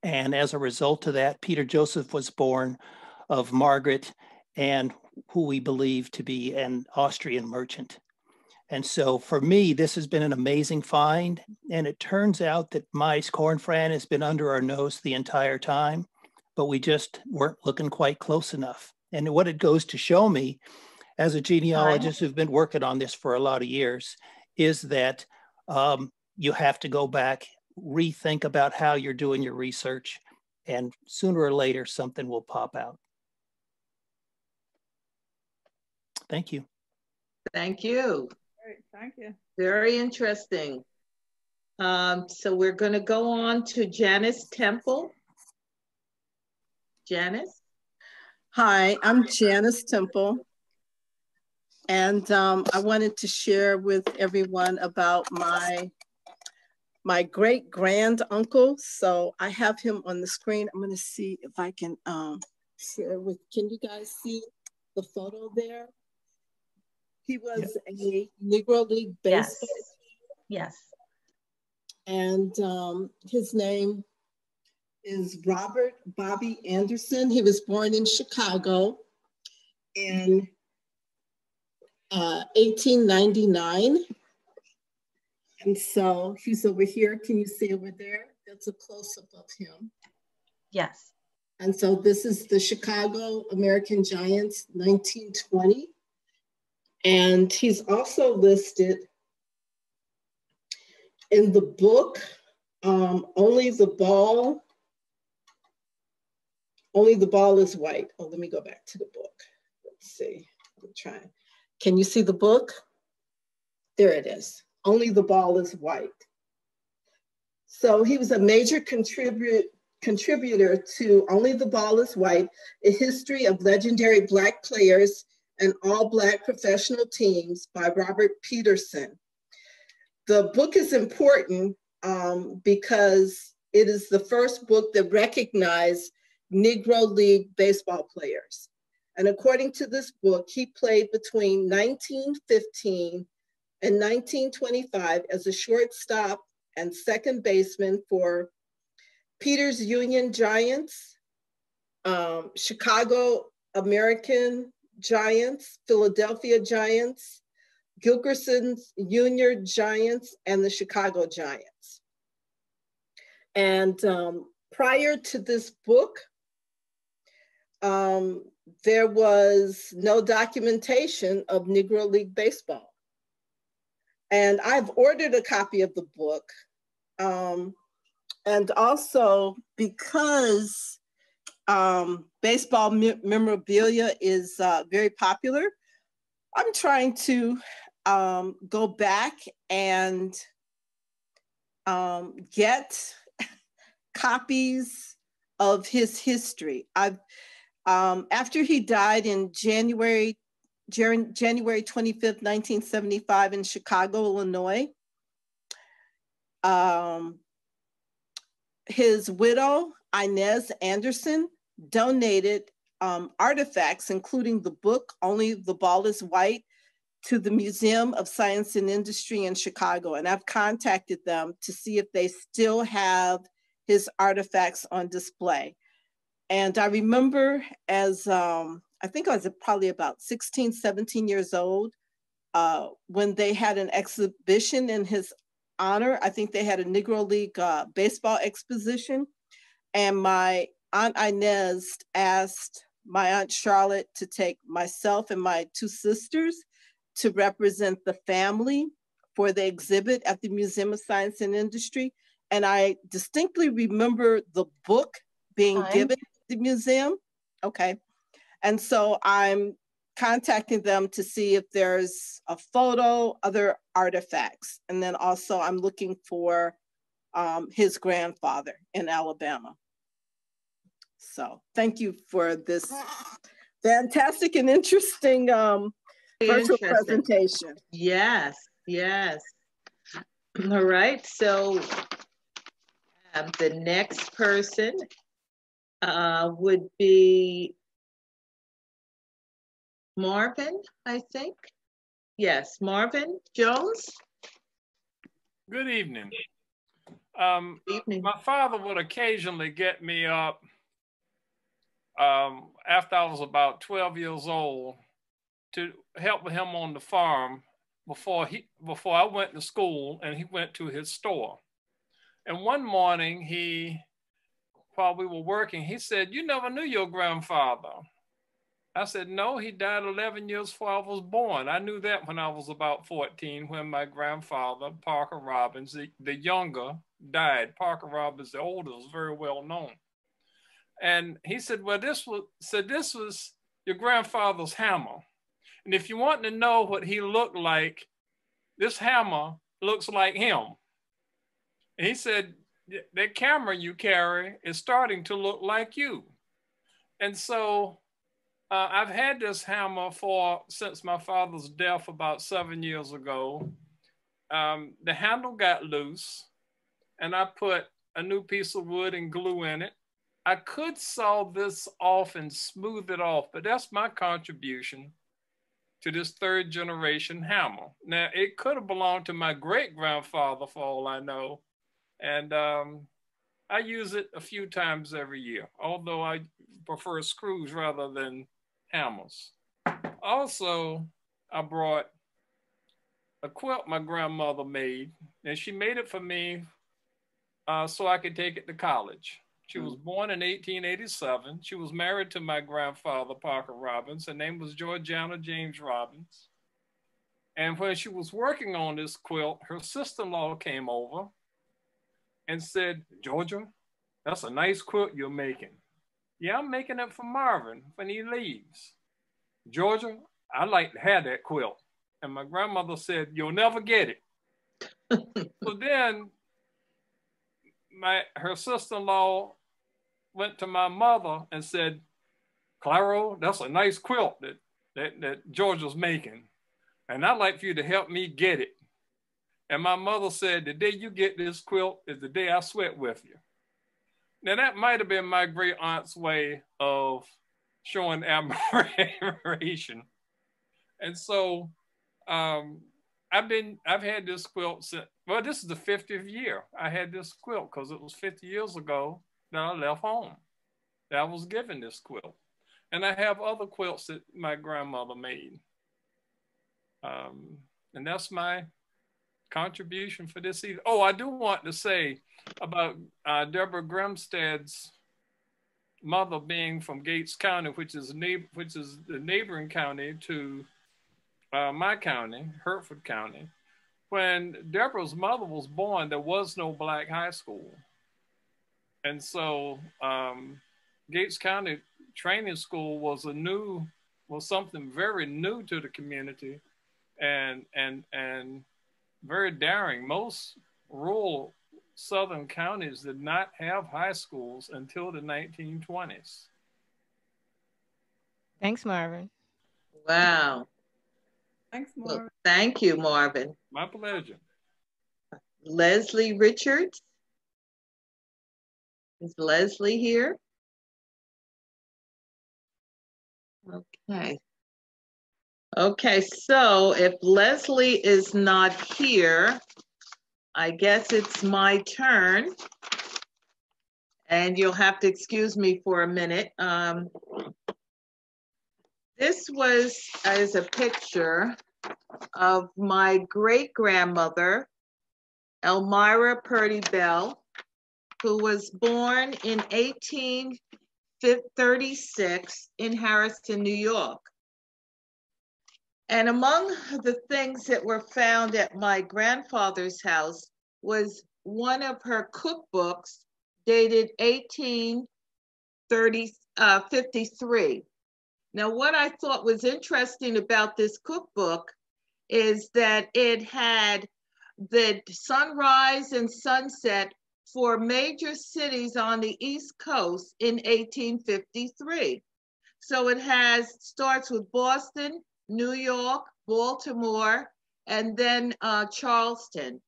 And as a result of that, Peter Joseph was born of Margaret and who we believe to be an Austrian merchant. And so for me, this has been an amazing find. And it turns out that Mise Cornfran has been under our nose the entire time, but we just weren't looking quite close enough. And what it goes to show me as a genealogist who's been working on this for a lot of years is that um, you have to go back, rethink about how you're doing your research, and sooner or later something will pop out. Thank you. Thank you. Great, thank you. Very interesting. Um, so we're going to go on to Janice Temple. Janice? Hi, I'm Janice Temple. And um, I wanted to share with everyone about my my great grand uncle. So I have him on the screen. I'm going to see if I can um, share with. Can you guys see the photo there? He was a Negro League baseball. Yes. yes. And um, his name is Robert Bobby Anderson. He was born in Chicago in uh, 1899. And so he's over here. Can you see over there? That's a close up of him. Yes. And so this is the Chicago American Giants 1920. And he's also listed in the book, um, Only the Ball. Only the ball is white. Oh, let me go back to the book. Let's see. I'm trying. Can you see the book? There it is. Only the ball is white. So he was a major contributor to Only the Ball is White, a history of legendary Black players and all Black professional teams by Robert Peterson. The book is important um, because it is the first book that recognized Negro League baseball players. And according to this book, he played between 1915 and 1925 as a shortstop and second baseman for Peters Union Giants, um, Chicago American Giants, Philadelphia Giants, Gilkerson's Union Giants, and the Chicago Giants. And um, prior to this book, um, there was no documentation of Negro League Baseball. And I've ordered a copy of the book Um, and also because um, baseball me memorabilia is uh, very popular, I'm trying to um, go back and um, get (laughs) copies of his history. I've um, after he died in January January 25th, 1975 in Chicago, Illinois. Um, his widow, Inez Anderson, donated um, artifacts, including the book, Only the Ball is White, to the Museum of Science and Industry in Chicago. And I've contacted them to see if they still have his artifacts on display. And I remember as, um, I think I was probably about 16, 17 years old, uh, when they had an exhibition in his honor. I think they had a Negro League uh, baseball exposition. And my Aunt Inez asked my Aunt Charlotte to take myself and my two sisters to represent the family for the exhibit at the Museum of Science and Industry. And I distinctly remember the book being Fine. given at the museum. Okay. And so I'm contacting them to see if there's a photo, other artifacts. And then also I'm looking for um, his grandfather in Alabama. So thank you for this fantastic and interesting um, virtual presentation. Yes, yes. All right, so um, the next person uh, would be Marvin, I think. Yes, Marvin Jones. Good evening. Um, Good evening. My father would occasionally get me up um, after I was about 12 years old to help him on the farm before he before I went to school and he went to his store. And one morning he while we were working, he said, You never knew your grandfather. I said, No, he died 11 years before I was born. I knew that when I was about 14, when my grandfather, Parker Robbins, the, the younger, died. Parker Robbins, the older, was very well known. And he said, Well, this was said this was your grandfather's hammer. And if you want to know what he looked like, this hammer looks like him. And he said, that camera you carry is starting to look like you. And so uh, I've had this hammer for since my father's death about seven years ago. Um, the handle got loose and I put a new piece of wood and glue in it. I could saw this off and smooth it off, but that's my contribution to this third generation hammer. Now, it could have belonged to my great grandfather for all I know. And um, I use it a few times every year, although I prefer screws rather than hammers. Also, I brought a quilt my grandmother made, and she made it for me uh, so I could take it to college. She was mm. born in 1887. She was married to my grandfather, Parker Robbins. Her name was Georgiana James Robbins. And when she was working on this quilt, her sister-in-law came over and said, Georgia, that's a nice quilt you're making. Yeah, I'm making it for Marvin when he leaves. Georgia, I'd like to have that quilt. And my grandmother said, You'll never get it. (laughs) so then my her sister-in-law went to my mother and said, Claro, that's a nice quilt that, that, that Georgia's making. And I'd like for you to help me get it. And my mother said, the day you get this quilt is the day I sweat with you. Now that might have been my great aunt's way of showing (laughs) admiration. And so um, I've been, I've had this quilt since, well, this is the 50th year I had this quilt because it was 50 years ago that I left home. That I was given this quilt. And I have other quilts that my grandmother made. Um, and that's my contribution for this evening. Oh, I do want to say about uh, Deborah Grimstad's mother being from Gates County, which is which is the neighboring county to uh, my county, Hertford County. when Deborah's mother was born, there was no black high school. And so um, Gates County Training School was a new, was something very new to the community and, and, and very daring. Most rural southern counties did not have high schools until the 1920s. Thanks, Marvin. Wow. Thanks, Marvin. Well, thank you, Marvin. My pleasure. Leslie Richards. Is Leslie here? Okay. Okay, so if Leslie is not here, I guess it's my turn. And you'll have to excuse me for a minute. Um, this was as a picture of my great grandmother, Elmira Purdy Bell, who was born in 1836 in Harrison, New York. And among the things that were found at my grandfather's house was one of her cookbooks dated 1853. Uh, now, what I thought was interesting about this cookbook is that it had the sunrise and sunset for major cities on the East Coast in 1853. So it has starts with Boston, New York, Baltimore, and then uh, Charleston.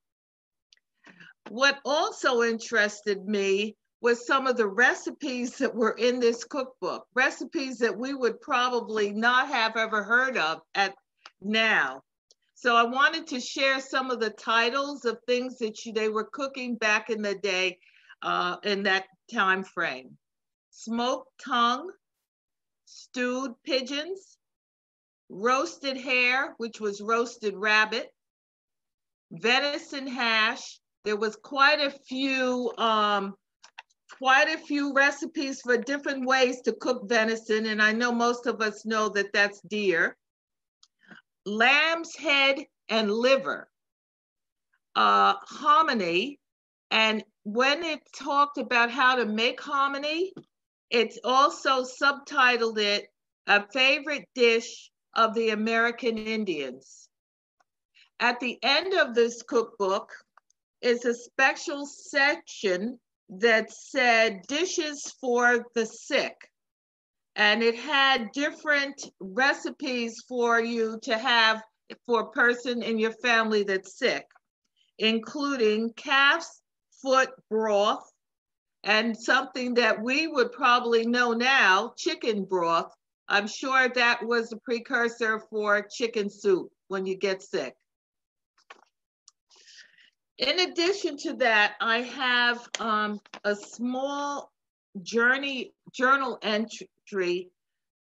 What also interested me was some of the recipes that were in this cookbook, recipes that we would probably not have ever heard of at now. So I wanted to share some of the titles of things that you, they were cooking back in the day uh, in that time frame. Smoked tongue, stewed pigeons, roasted hare, which was roasted rabbit, venison hash. There was quite a few um, quite a few recipes for different ways to cook venison, and I know most of us know that that's deer lamb's head and liver, uh, hominy. And when it talked about how to make hominy, it's also subtitled it a favorite dish of the American Indians. At the end of this cookbook is a special section that said dishes for the sick and it had different recipes for you to have for a person in your family that's sick, including calf's foot broth and something that we would probably know now, chicken broth. I'm sure that was a precursor for chicken soup when you get sick. In addition to that, I have um, a small journey journal entry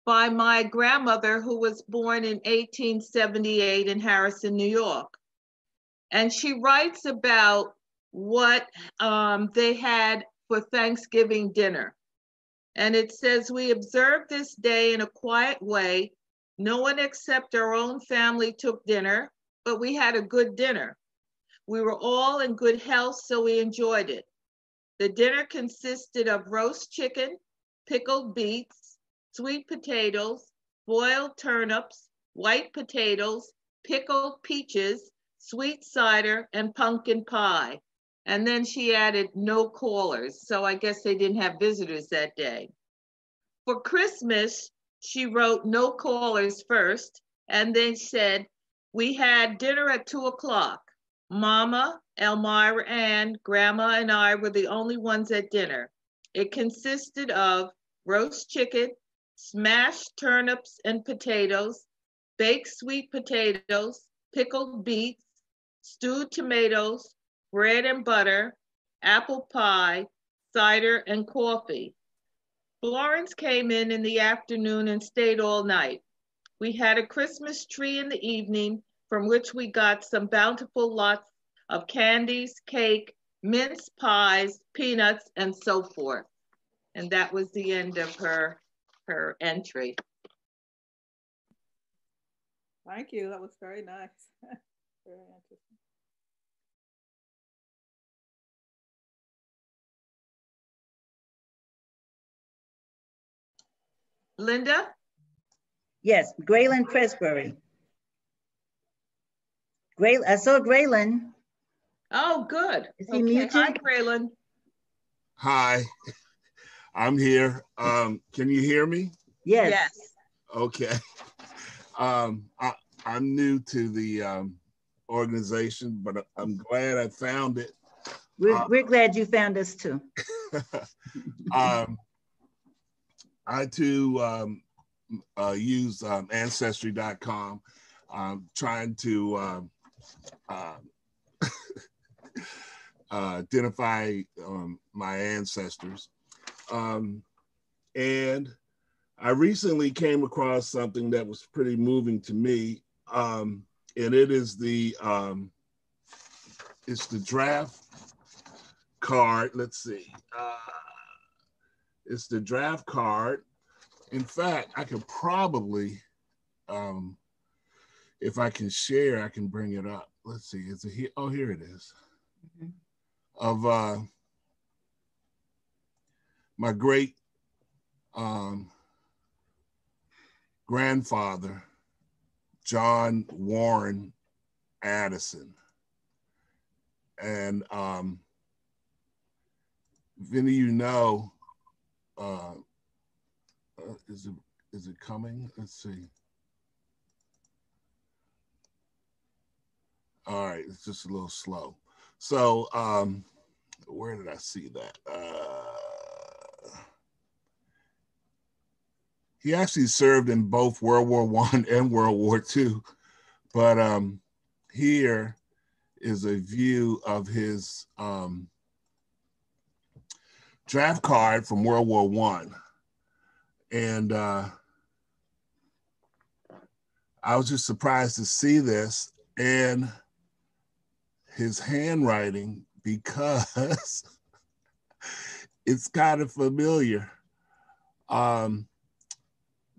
by my grandmother, who was born in 1878 in Harrison, New York. And she writes about what um, they had for Thanksgiving dinner. And it says, We observed this day in a quiet way. No one except our own family took dinner, but we had a good dinner. We were all in good health, so we enjoyed it. The dinner consisted of roast chicken, pickled beets, sweet potatoes, boiled turnips, white potatoes, pickled peaches, sweet cider, and pumpkin pie. And then she added no callers. So I guess they didn't have visitors that day. For Christmas, she wrote no callers first. And then said, we had dinner at two o'clock. Mama, Elmira, and Grandma and I were the only ones at dinner. It consisted of roast chicken, smashed turnips and potatoes, baked sweet potatoes, pickled beets, stewed tomatoes, bread and butter, apple pie, cider, and coffee. Florence came in in the afternoon and stayed all night. We had a Christmas tree in the evening from which we got some bountiful lots of candies, cake, mince pies, peanuts, and so forth. And that was the end of her, her entry. Thank you. That was very nice. (laughs) very interesting. Linda? Yes, Grayland Presbury. Gray, I saw Graylin. Oh, good. Is he okay. muted? Hi, Graylin. Hi, (laughs) I'm here. Um, can you hear me? Yes. Yes. Okay. (laughs) Um, I, I'm new to the um, organization, but I'm glad I found it. We're, Uh, we're glad you found us too. (laughs) um, I too um, uh, use um, Ancestry.com, um, trying to um, uh, (laughs) uh, identify um, my ancestors. Um, and I recently came across something that was pretty moving to me, um, and it is the um, it's the draft card. Let's see. Uh, it's the draft card. In fact, I could probably, um, if I can share, I can bring it up. Let's see. Is it here? Oh, here it is. Of uh, my great um, grandfather, John Warren Addison. And um, if any of you know, uh, uh, is it is it coming? Let's see. All right, it's just a little slow. So, um, where did I see that? Uh, he actually served in both World War One (laughs) and World War Two, but um, here is a view of his um, draft card from World War One, and uh, I was just surprised to see this and his handwriting because (laughs) it's kind of familiar. Um,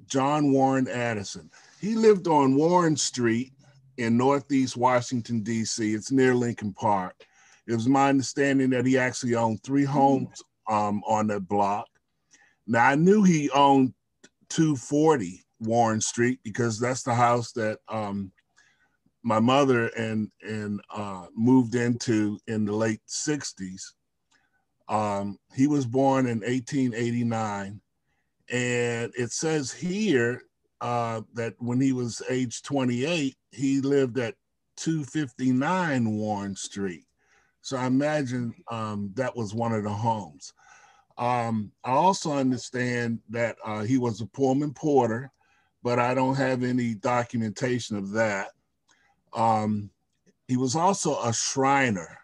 John Warren Addison. He lived on Warren Street in Northeast Washington, D.C. It's near Lincoln Park. It was my understanding that he actually owned three homes um, on that block. Now, I knew he owned 240 Warren Street because that's the house that um, my mother and, and uh, moved into in the late 60s. Um, he was born in 1889. And it says here uh, that when he was age 28, he lived at 259 Warren Street. So I imagine um, that was one of the homes. Um, I also understand that uh, he was a Pullman porter, but I don't have any documentation of that. Um, he was also a Shriner.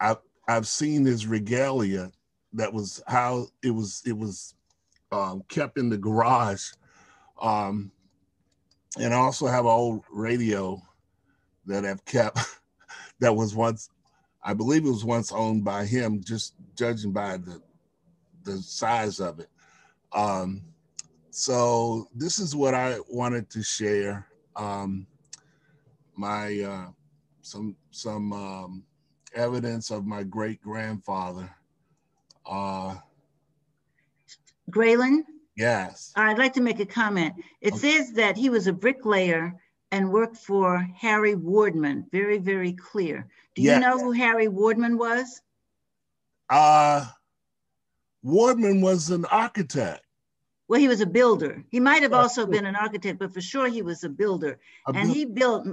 I've, I've seen his regalia that was how it was it was um, kept in the garage um, and i also have an old radio that i've kept (laughs) that was once i believe it was once owned by him just judging by the the size of it um, so this is what i wanted to share um, my uh, some some um, evidence of my great grandfather uh, Graylin, yes. I'd like to make a comment. It says that he was a bricklayer and worked for Harry Wardman. Very, very clear. Do you Yes. know who Harry Wardman was? Uh, Wardman was an architect. Well, he was a builder. He might have also been an architect, but for sure he was a builder. A and he built,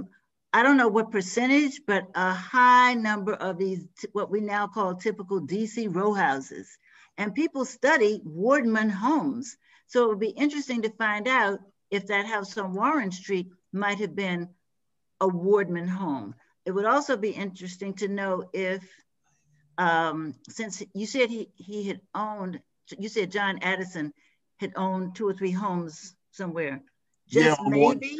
I don't know what percentage, but a high number of these, what we now call typical DC row houses. And people study Wardman homes. So it would be interesting to find out if that house on Warren Street might have been a Wardman home. It would also be interesting to know if, um, since you said he, he had owned, you said John Addison had owned two or three homes somewhere. Yeah, Just Warren maybe.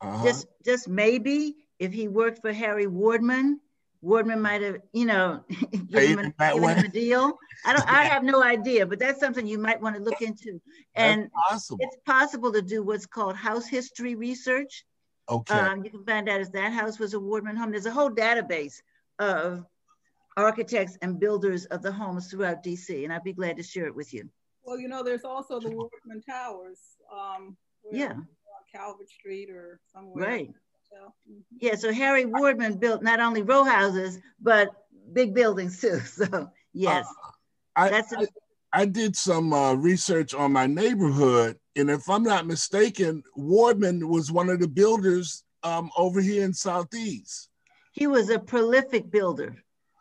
Uh-huh. just just maybe, if he worked for Harry Wardman, Wardman might have, you know, (laughs) given him, him a, given him a deal. I don't, I (laughs) have no idea, but that's something you might want to look into. And possible. it's possible to do what's called house history research. Okay. Um, you can find out if that house was a Wardman home. There's a whole database of architects and builders of the homes throughout DC, and I'd be glad to share it with you. Well, you know, there's also the Wardman Towers. Um, yeah. On Calvert Street or somewhere. Right. Mm-hmm. Yeah, so Harry Wardman built not only row houses, but big buildings too. (laughs) So yes, uh, I, that's a, I, I did some uh, research on my neighborhood, and if I'm not mistaken, Wardman was one of the builders um, over here in Southeast. He was a prolific builder.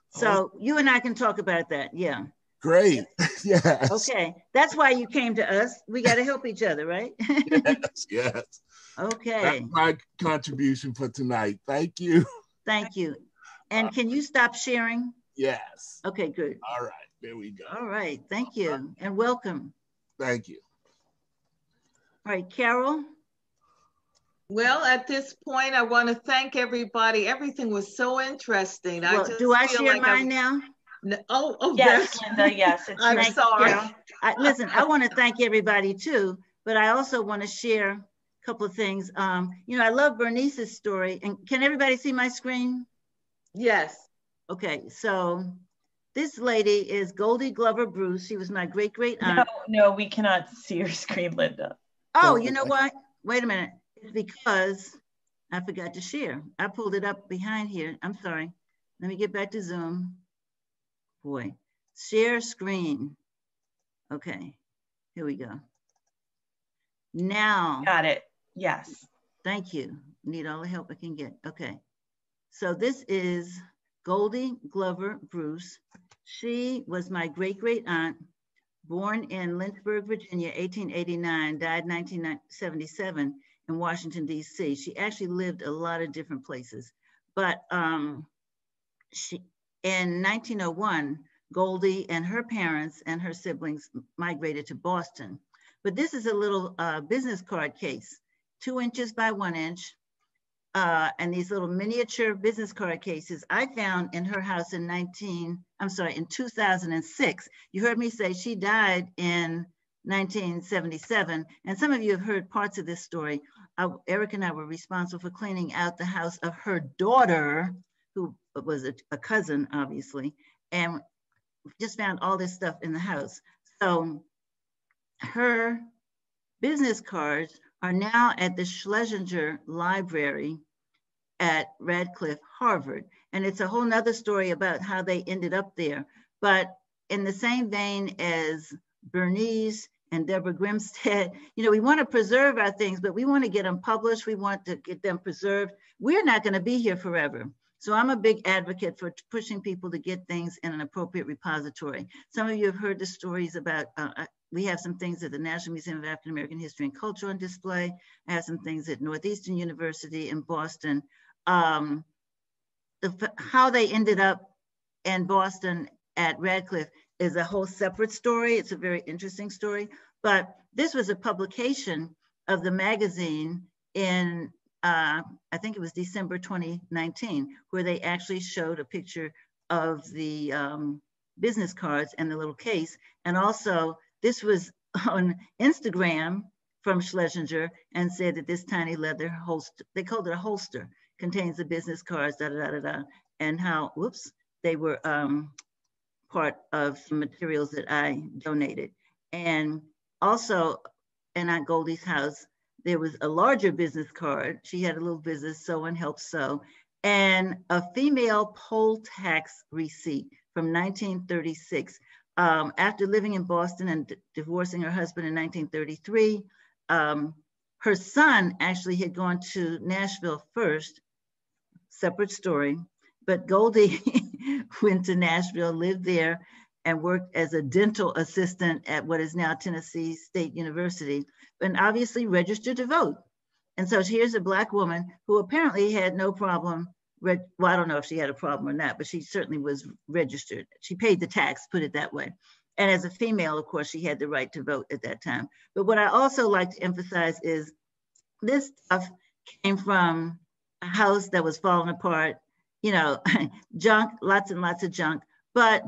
So oh. you and I can talk about that. Yeah. Great. (laughs) yes. Okay. That's why you came to us. We got to help each other, right? (laughs) yes. Yes. Okay. That's my contribution for tonight. Thank you. Thank you. And uh, can you stop sharing? Yes. Okay, good. All right. There we go. All right. Thank you. And welcome. Thank you. All right, Carol. Well, at this point, I want to thank everybody. Everything was so interesting. Well, I just do I share like mine I'm, now? No, oh, oh, yes, Linda. Yes, it's (laughs) I'm sorry. I, (laughs) listen, I want to thank everybody too, but I also want to share a couple of things. Um, you know, I love Bernice's story, and can everybody see my screen? Yes. Okay, so this lady is Goldie Glover Bruce. She was my great great aunt. No, no, we cannot see your screen, Linda. Oh, you know what? Wait a minute. It's because I forgot to share. I pulled it up behind here. I'm sorry. Let me get back to Zoom. Boy, share screen. Okay, here we go. Now. Got it. Yes. Thank you. Need all the help I can get. Okay. So this is Goldie Glover Bruce. She was my great great aunt, born in Lynchburg, Virginia, 1889, died 1977 in Washington, D.C. She actually lived a lot of different places. But um, she, in 1901, Goldie and her parents and her siblings migrated to Boston. But this is a little uh, business card case, two inches by one inch, uh, and these little miniature business card cases I found in her house in 19, I'm sorry, in 2006. You heard me say she died in 1977. And some of you have heard parts of this story. Uh, Eric and I were responsible for cleaning out the house of her daughter, who was a, a cousin, obviously, and just found all this stuff in the house. So her business cards are now at the Schlesinger Library at Radcliffe, Harvard. And it's a whole nother story about how they ended up there. But in the same vein as Bernice and Deborah Grimstead, (laughs) you know, we want to preserve our things, but we want to get them published. We want to get them preserved. We're not going to be here forever. So I'm a big advocate for pushing people to get things in an appropriate repository. Some of you have heard the stories about, uh, uh we have some things at the National Museum of African American History and Culture on display. I have some things at Northeastern University in Boston um, the, how they ended up in Boston at Radcliffe is a whole separate story. It's a very interesting story, but this was a publication of the magazine in, uh, I think it was December 2019, where they actually showed a picture of the um, business cards and the little case. And also this was (laughs) on Instagram from Schlesinger and said that this tiny leather holster, they called it a holster, contains the business cards, da da da da, da and how, whoops, they were um, part of some materials that I donated. And also in Aunt Goldie's house, there was a larger business card. She had a little business, Sew and Help Sew, and a female poll tax receipt from 1936. Um, after living in Boston and divorcing her husband in 1933, um, her son actually had gone to Nashville first separate story. But Goldie (laughs) went to Nashville, lived there, and worked as a dental assistant at what is now Tennessee State University, and obviously registered to vote. And so here's a Black woman who apparently had no problem. well, I don't know if she had a problem or not, but she certainly was registered. She paid the tax, put it that way. And as a female, of course, she had the right to vote at that time. But what I also like to emphasize is this stuff came from a house that was falling apart, you know, (laughs) junk, lots and lots of junk. But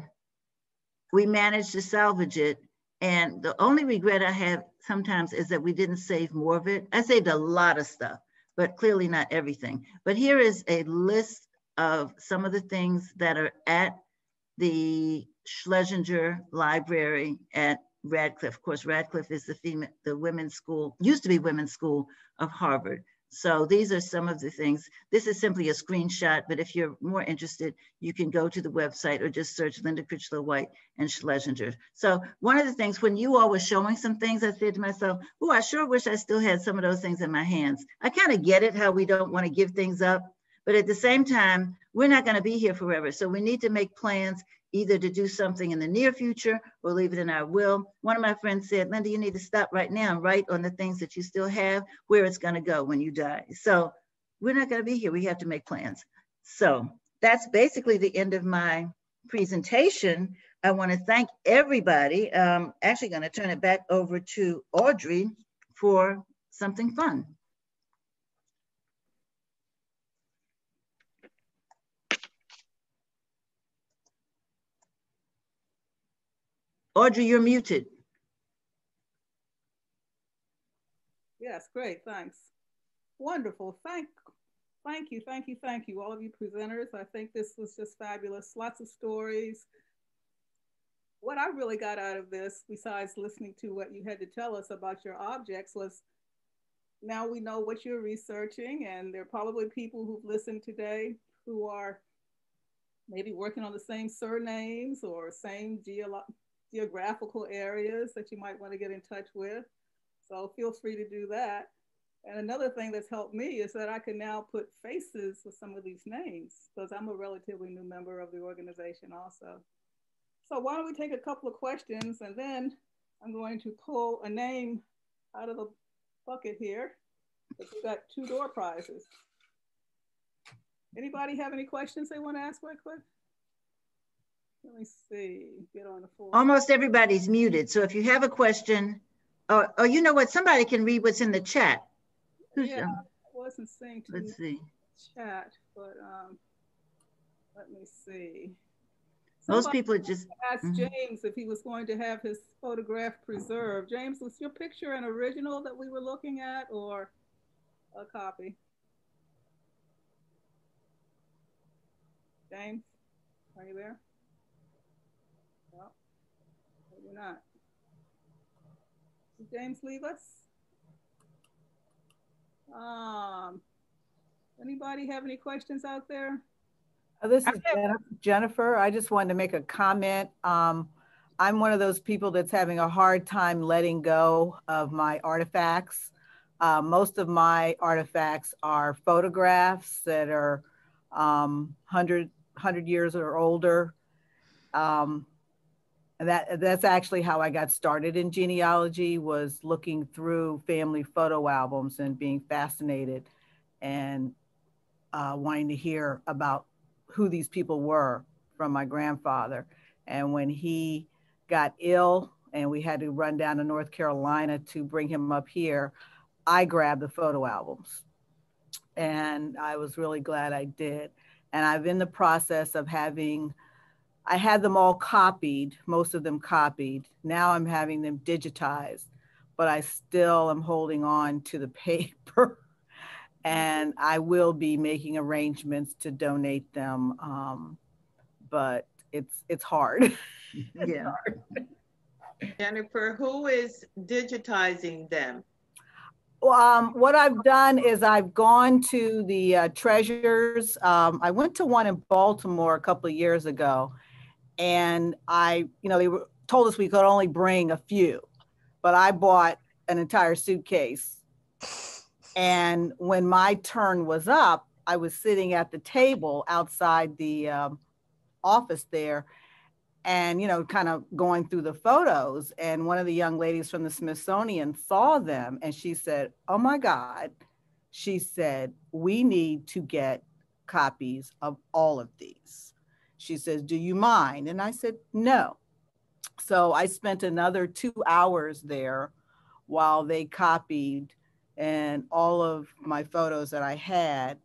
we managed to salvage it. And the only regret I have sometimes is that we didn't save more of it. I saved a lot of stuff, but clearly not everything. But here is a list of some of the things that are at the Schlesinger Library at Radcliffe. Of course, Radcliffe is the female, the women's school, used to be women's school of Harvard. So these are some of the things. This is simply a screenshot, but if you're more interested, you can go to the website or just search Linda Critchlow White and Schlesinger. So one of the things, when you all were showing some things, I said to myself, oh, I sure wish I still had some of those things in my hands. I kind of get it, how we don't want to give things up, but at the same time, we're not going to be here forever. So we need to make plans either to do something in the near future or leave it in our will. One of my friends said, Linda, you need to stop right now and write on the things that you still have, where it's going to go when you die. So we're not going to be here. We have to make plans. So that's basically the end of my presentation. I want to thank everybody. I'm um, actually going to turn it back over to Audrey for something fun. Audrey, you're muted. Yes, great, thanks. Wonderful, thank, thank you, thank you, thank you, all of you presenters. I think this was just fabulous, lots of stories. What I really got out of this, besides listening to what you had to tell us about your objects, was now we know what you're researching and there are probably people who've listened today who are maybe working on the same surnames or same geolo geographical areas that you might want to get in touch with. So feel free to do that. And another thing that's helped me is that I can now put faces with some of these names because I'm a relatively new member of the organization also. So why don't we take a couple of questions and then I'm going to pull a name out of the bucket here. We've got two door prizes. Anybody have any questions they want to ask right quick? Let me see, get on the floor. Almost everybody's muted. So if you have a question, oh you know what? Somebody can read what's in the chat. Who's yeah, I wasn't saying to Let's see. chat, but um, let me see. Somebody Most people just asked mm -hmm. James if he was going to have his photograph preserved. James, was your picture an original that we were looking at or a copy? James, are you there? Maybe not. Did James leave us? Um, anybody have any questions out there? Uh, this is Jennifer. I just wanted to make a comment. Um, I'm one of those people that's having a hard time letting go of my artifacts. Uh, most of my artifacts are photographs that are um, 100, 100 years or older. Um, and that that's actually how I got started in genealogy was looking through family photo albums and being fascinated and uh, wanting to hear about who these people were from my grandfather. And when he got ill and we had to run down to North Carolina to bring him up here, I grabbed the photo albums. And I was really glad I did. And I've in the process of having I had them all copied, most of them copied. Now I'm having them digitized, but I still am holding on to the (laughs) paper. and I will be making arrangements to donate them. Um, but it's it's hard. (laughs) it's yeah. Hard. Jennifer, who is digitizing them? Um, what I've done is I've gone to the uh, treasures. Um, I went to one in Baltimore a couple of years ago, and I, you know, they were, told us we could only bring a few, but I bought an entire suitcase. And when my turn was up, I was sitting at the table outside the um, office there and, you know, kind of going through the photos. And one of the young ladies from the Smithsonian saw them and she said, Oh my God. She said, We need to get copies of all of these. She says, Do you mind? And I said, No. So I spent another two hours there while they copied and all of my photos that I had.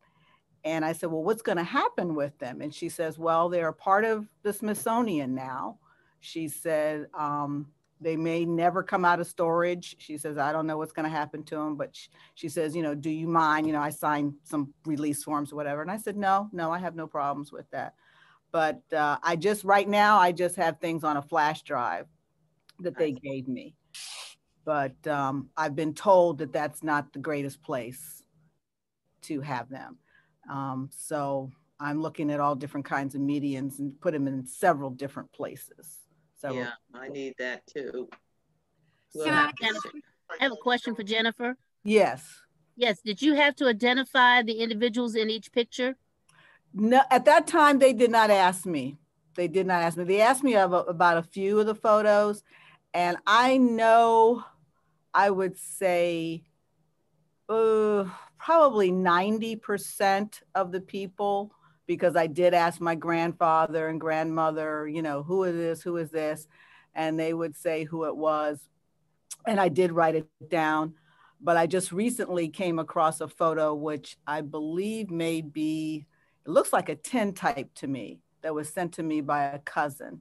And I said, Well, what's going to happen with them? And she says, Well, they're part of the Smithsonian now. She said, um, They may never come out of storage. She says, I don't know what's going to happen to them. But she, she says, You know, do you mind? You know, I signed some release forms or whatever. And I said, No, no, I have no problems with that but uh, I just right now I just have things on a flash drive. that they gave me. But um, I've been told that that's not the greatest place to have them. Um, so I'm looking at all different kinds of medians and put them in several different places. So yeah, I need that too. We'll I, I have a question for Jennifer. Yes. Yes. Did you have to identify the individuals in each picture? No, at that time they did not ask me. They did not ask me. They asked me about, a few of the photos, and I know I would say uh, probably 90% of the people, because I did ask my grandfather and grandmother, you know, who is this? Who is this? And they would say who it was. And I did write it down. But I just recently came across a photo, which I believe may be, it looks like a tintype to me that was sent to me by a cousin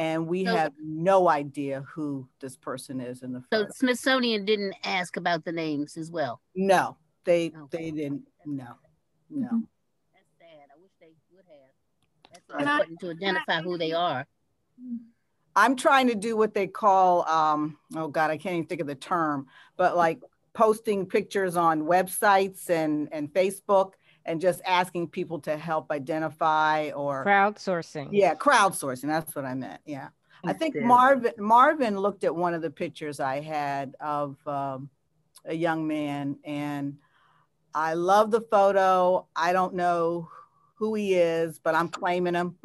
and we so, have no idea who this person is in the photo. So Smithsonian didn't ask about the names as well. No, they okay. they didn't. No, no. Mm-hmm. That's sad. I wish they would have. That's important to identify who they are. I'm trying to do what they call um, oh god, I can't even think of the term, but like posting pictures on websites and and Facebook and just asking people to help identify or crowdsourcing. Yeah, crowdsourcing. That's what I meant. Yeah. I think Marvin Marvin looked at one of the pictures I had of um, a young man, and I love the photo. I don't know who he is, but I'm claiming him. (laughs)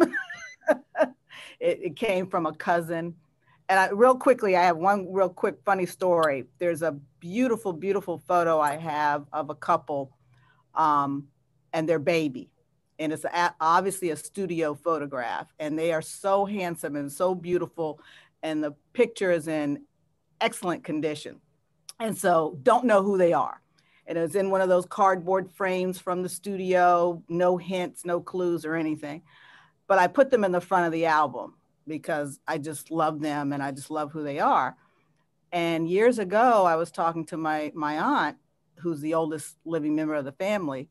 it, it, came from a cousin. And I, real quickly, I have one real quick funny story. There's a beautiful, beautiful photo I have of a couple um, and their baby. And it's obviously a studio photograph. And they are so handsome and so beautiful. And the picture is in excellent condition. And so don't know who they are. And it's in one of those cardboard frames from the studio, no hints, no clues or anything. But I put them in the front of the album because I just love them and I just love who they are. And years ago, I was talking to my, my aunt, who's the oldest living member of the family,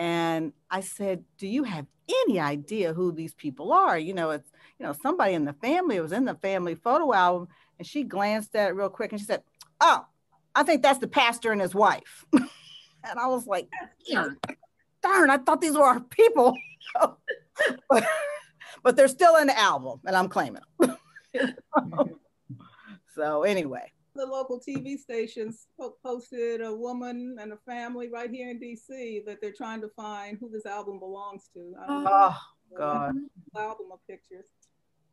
and I said, "Do you have any idea who these people are?" You know, it's you know somebody in the family. It was in the family photo album, and she glanced at it real quick and she said, "Oh, I think that's the pastor and his wife." (laughs) and I was like, "Darn, darn! I thought these were our people." but, (laughs) but they're still in the album, and I'm claiming them. (laughs) so anyway the local TV stations posted a woman and a family right here in DC that they're trying to find who this album belongs to. Oh, God. Album of pictures.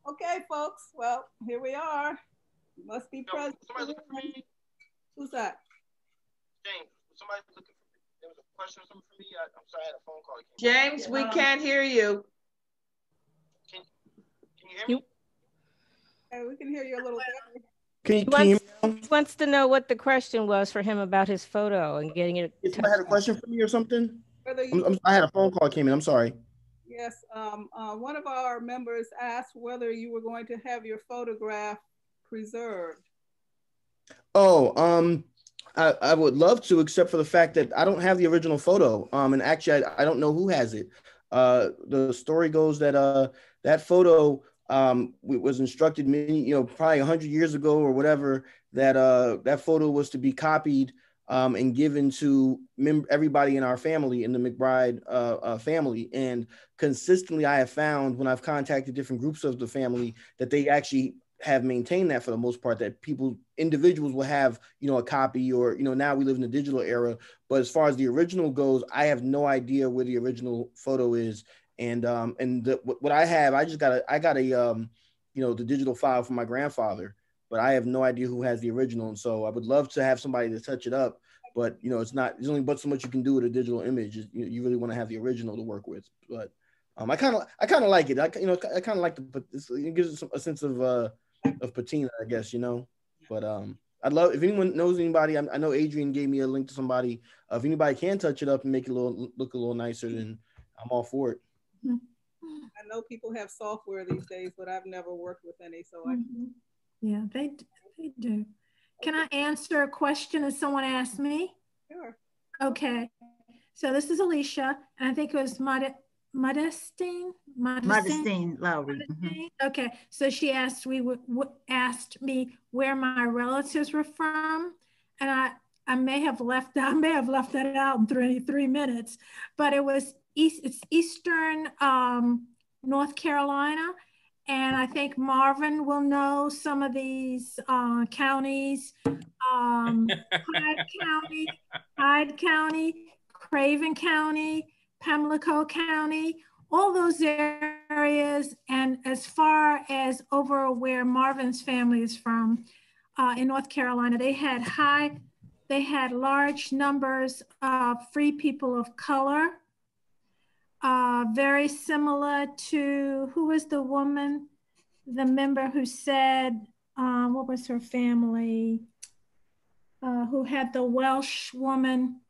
Okay, folks. Well, here we are. Must be present. Who's that? James. Somebody looking for me. There was a question or something for me. I, am sorry, I had a phone call. James, we um, can't hear you. Can, can you hear me? Hey, we can hear you a little better. Can you, can he wants, wants to know what the question was for him about his photo and getting it. I had a question for me or something. I'm, I'm, i had a phone call came in. I'm sorry. Yes, um, uh, one of our members asked whether you were going to have your photograph preserved. Oh, um, I, I would love to, except for the fact that I don't have the original photo. Um, and actually, I, I don't know who has it. Uh, the story goes that uh, that photo um, was instructed many, you know, probably hundred years ago or whatever, that uh, that photo was to be copied um, and given to mem- everybody in our family, in the McBride uh, uh, family. And consistently, I have found when I've contacted different groups of the family that they actually have maintained that for the most part that people individuals will have you know a copy or you know now we live in the digital era but as far as the original goes i have no idea where the original photo is and um and the, what I have, I just got a I got a um you know the digital file from my grandfather, but I have no idea who has the original, and so I would love to have somebody to touch it up, but you know it's not there's only but so much you can do with a digital image. You, you really want to have the original to work with, but um I kind of I kind of like it. I you know I kind of like the but it gives it a sense of uh of patina, I guess you know, but um. I'd love if anyone knows anybody. I, I know Adrian gave me a link to somebody. Uh, if anybody can touch it up and make it a little look a little nicer, then I'm all for it. I know people have software these days, but I've never worked with any, so I. Mm-hmm. Yeah, they they do. Can I answer a question that someone asked me? Sure. Okay. So this is Alicia, and I think it was might Modestine? Modestine, Modestine Lowry. Mm -hmm. Okay, so she asked we asked me where my relatives were from, and I I may have left (laughs) I may have left that out in three three minutes, but it was east it's eastern um, North Carolina, and I think Marvin will know some of these uh, counties. Um, (laughs) Hyde County, Hyde County, Craven County, Pamlico County, all those areas. And as far as over where Marvin's family is from uh, in North Carolina, they had high, they had large numbers of free people of color. Uh, very similar to who was the woman, the member who said, um, what was her family, uh, who had the Welsh woman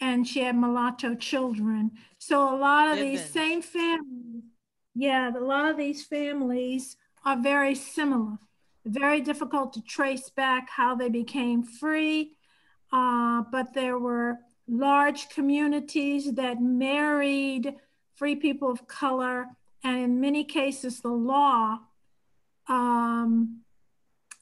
and she had mulatto children. So a lot of these same families, yeah, a lot of these families are very similar. Very difficult to trace back how they became free, uh, but there were large communities that married free people of color, and in many cases, the law um,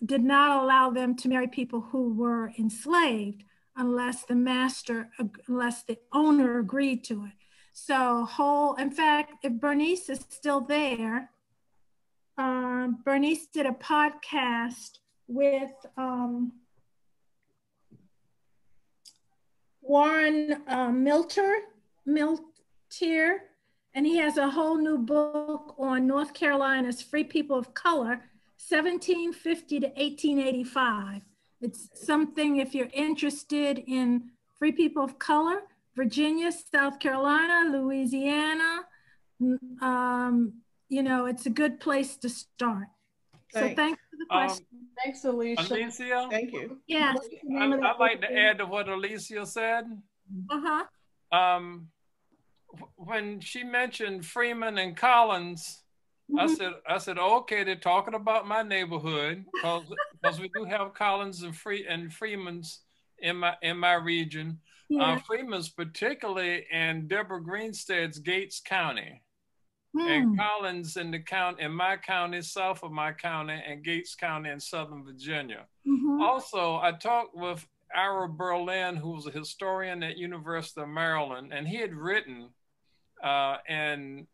did not allow them to marry people who were enslaved unless the master, unless the owner agreed to it. So whole, in fact, if Bernice is still there, um, Bernice did a podcast with um, Warren uh, Milter, Milteer, and he has a whole new book on North Carolina's free people of color, 1750 to 1885. It's something if you're interested in free people of color, Virginia, South Carolina, Louisiana, um, you know, it's a good place to start. Thanks. So thanks for the um, question. Um, thanks, Alicia. Alicia? Thank you. Yeah. I, would like to add to what Alicia said. Uh-huh. Um, when she mentioned Freeman and Collins, I mm-hmm. said, I said, okay, they're talking about my neighborhood because because we do have Collins and Free and Freeman's in my in my region. Uh, yeah. Uh, Freeman's particularly in Deborah Greenstead's Gates County. And hmm. Collins in the county in my county, south of my county, and Gates County in Southern Virginia. Mm-hmm. Also, I talked with Ira Berlin, who was a historian at University of Maryland, and he had written uh, in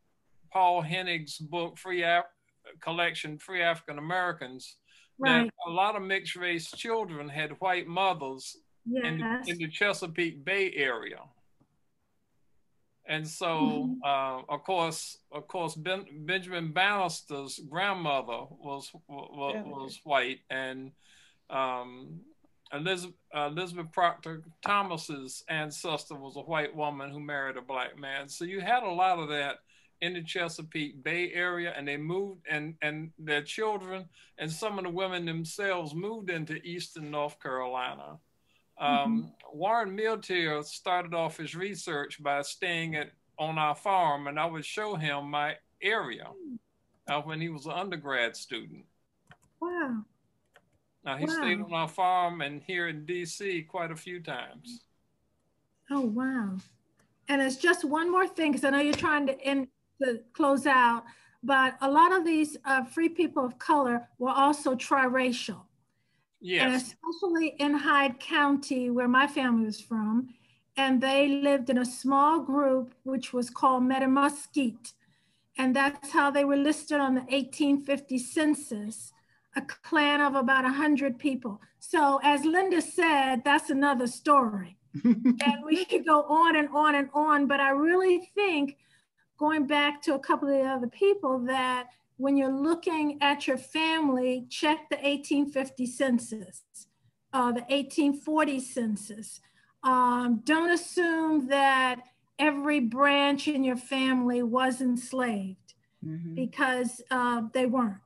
Paul Heinegg's book, Free Af- collection, Free African Americans, right. that a lot of mixed race children had white mothers yes. in, the, in the Chesapeake Bay area. And so, mm-hmm. uh, of course, of course, ben, Benjamin Banneker's grandmother was was, yeah. was white, and um, Elizabeth, Elizabeth Proctor Thomas's ancestor was a white woman who married a black man. So you had a lot of that in the Chesapeake Bay area, and they moved, and and their children and some of the women themselves moved into Eastern North Carolina. Um, mm-hmm. Warren Milteer started off his research by staying at on our farm, and I would show him my area uh, when he was an undergrad student. Wow. Now he wow. stayed on our farm and here in DC quite a few times. Oh wow. And it's just one more thing, because I know you're trying to end to close out, but a lot of these uh, free people of color were also triracial. Yes. And especially in Hyde County, where my family was from, and they lived in a small group which was called Mattamuskeet. And that's how they were listed on the 1850 census, a clan of about 100 people. So, as Linda said, that's another story. (laughs) and we could go on and on and on, but I really think going back to a couple of the other people that when you're looking at your family, check the 1850 census, uh, the 1840 census. Um, don't assume that every branch in your family was enslaved mm-hmm. because uh, they weren't.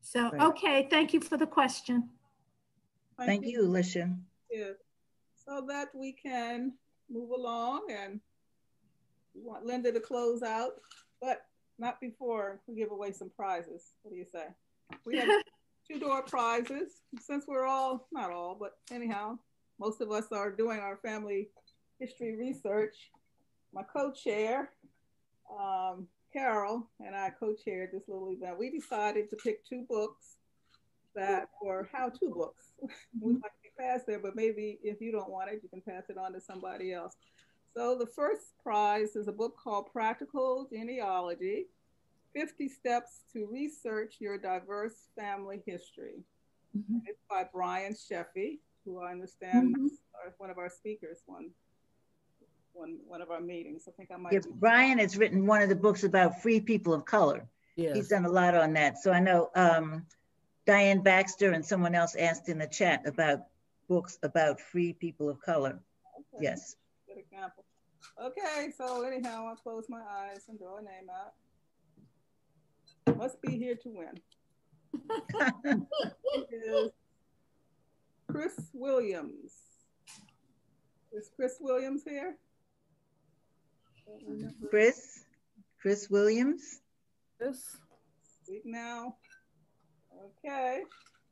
So, right. okay, thank you for the question. Thank, thank you, Alicia. Yeah. So that we can move along and we want Linda to close out, but not before we give away some prizes. What do you say? We have (laughs) two door prizes. Since we're all, not all, but anyhow, most of us are doing our family history research. My co-chair, um, Carol and I co-chaired this little event. We decided to pick two books that were how-to books. (laughs) we might be past there, but maybe if you don't want it, you can pass it on to somebody else. So the first prize is a book called Practical Genealogy, 50 Steps to Research Your Diverse Family History. Mm-hmm. It's by Brian Sheffey, who I understand mm-hmm. is one of our speakers one, one, one of our meetings. I think I might. Yeah, Brian has written one of the books about free people of color. Yes. He's done a lot on that. So I know um, Diane Baxter and someone else asked in the chat about books about free people of color. Okay. Yes. Good example. Okay, so anyhow, I'll close my eyes and draw a name out. Must be here to win. (laughs) is Chris Williams. Is Chris Williams here? Chris? Chris Williams? Chris? Speak now. Okay,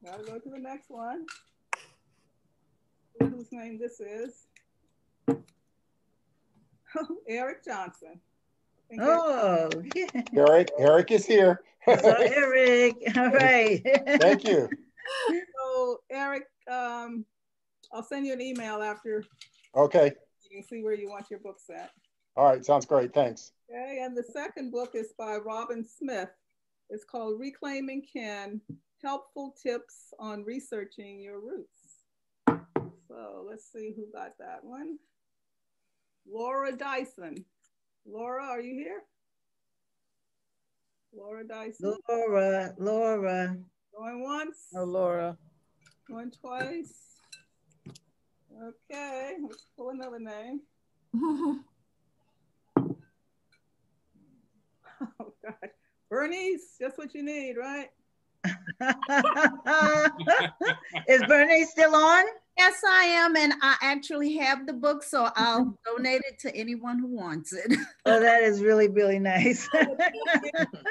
gotta go to the next one. Whose name this is? (laughs) Eric Johnson. Oh, (laughs) yeah. Eric, Eric is here. so (laughs) Eric, all right. Thank you. So Eric, um, I'll send you an email after. Okay. You can see where you want your books at. All right, sounds great. Thanks. Okay, and the second book is by Robyn Smith. It's called Reclaiming Kin, Helpful Tips on Researching Your Roots. So let's see who got that one. Laura Dyson. Laura, are you here? Laura Dyson. Laura, Laura. Going once. Oh, Laura. Going twice. Okay, let's pull another name. (laughs) oh, God. Bernice, just what you need, right? (laughs) Is Bernice still on? Yes, I am, and I actually have the book, so I'll (laughs) donate it to anyone who wants it. (laughs) oh, that is really, really nice. Oh, (laughs)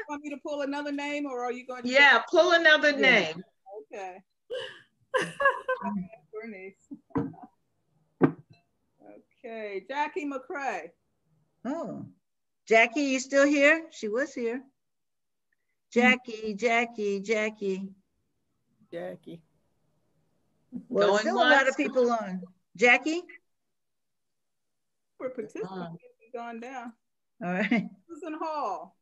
want me to pull another name, or are you going to? Yeah, pull another yeah. name. Okay. Bernice. okay, Jackie McCrae. Oh, Jackie, you still here? She was here. Hmm. Jackie, Jackie, Jackie. Jackie. Well, Going still once. a lot of people on. Jackie? We're participating. Uh, gone down. All right. Susan Hall.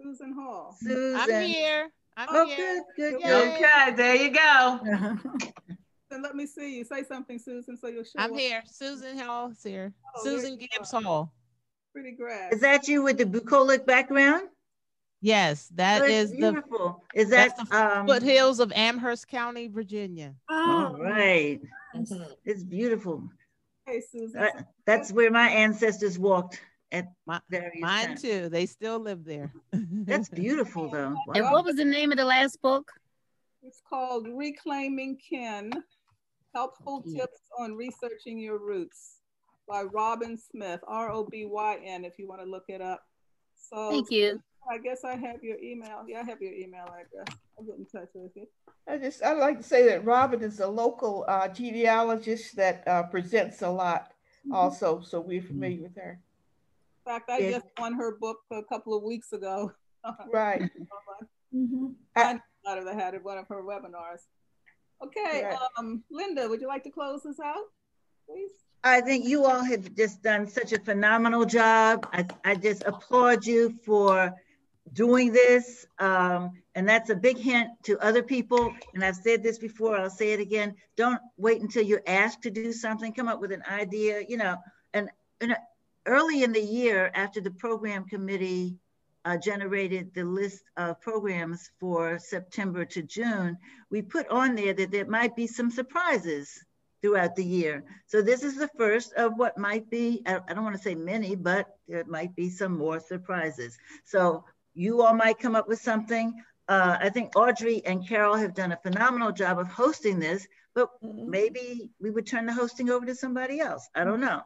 Susan Hall. Susan. I'm here. I'm oh, here. good, good, good. Okay, there you go. (laughs) then let me see you. Say something, Susan, so you'll show I'm up. here. Susan Hall's here. Oh, Susan Gibbs Hall. Pretty grass. Is that you with the bucolic background? Yes, that That's is beautiful. the is that the um, foothills of Amherst County, Virginia. Oh, all right. Mm-hmm. It's beautiful. Hey, Susan. Uh, that's where my ancestors walked at my, mine times. too. They still live there. (laughs) that's beautiful, though. Wow. And what was the name of the last book? It's called Reclaiming Kin: Helpful Tips on Researching Your Roots by Robyn Smith, R O B Y N, if you want to look it up. So thank you. I guess I have your email. Yeah, I have your email address. I'll get in touch with you. I just I'd like to say that Robyn is a local uh, genealogist that uh, presents a lot mm-hmm. also, so we're familiar with her. In fact, I just won her book a couple of weeks ago. (laughs) right. mm-hmm. I out of the hat at one of her webinars. Okay, right. um, Linda, would you like to close this out, please? I think you all have just done such a phenomenal job. I, I just applaud you for doing this. Um, and that's a big hint to other people. And I've said this before, I'll say it again. Don't wait until you're asked to do something. Come up with an idea, you know. And, and early in the year, after the program committee uh, generated the list of programs for September to June, we put on there that there might be some surprises throughout the year. So this is the first of what might be, I don't want to say many, but there might be some more surprises. So you all might come up with something. Uh, I think Audrey and Carol have done a phenomenal job of hosting this, but mm-hmm. maybe we would turn the hosting over to somebody else. I don't know.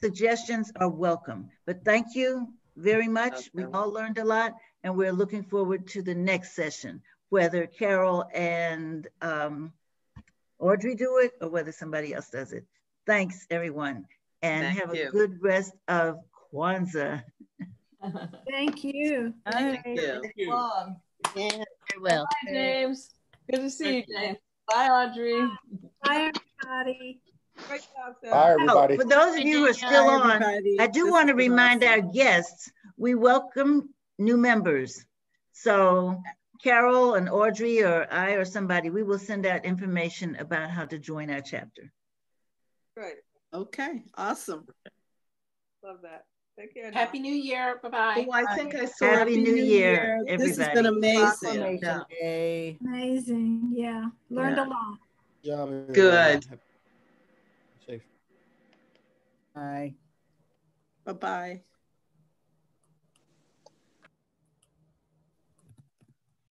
Suggestions are welcome, but thank you very much. Okay. We all learned a lot and we're looking forward to the next session, whether Carol and um, Audrey do it or whether somebody else does it. Thanks everyone. and Thank have you. a good rest of Kwanzaa. (laughs) Thank you. Thank you. Long. Yeah, very well. Bye, James. Good to see you, James. Bye, Audrey. Bye, everybody. Great job, Sarah. Bye, Oh, everybody. for those of you who are still Bye, on, everybody. I do This want to was remind our guests, we welcome new members. So Carol and Audrey or I or somebody, we will send out information about how to join our chapter. Great. Okay, awesome. Love that. Take care. now. Happy New Year. Bye-bye. Oh, I think I saw. Happy New Year, This has been amazing. Proclamation Day. Amazing. Yeah. Learned Yeah. a lot. job, everybody. Good. Safe. Bye. Bye-bye.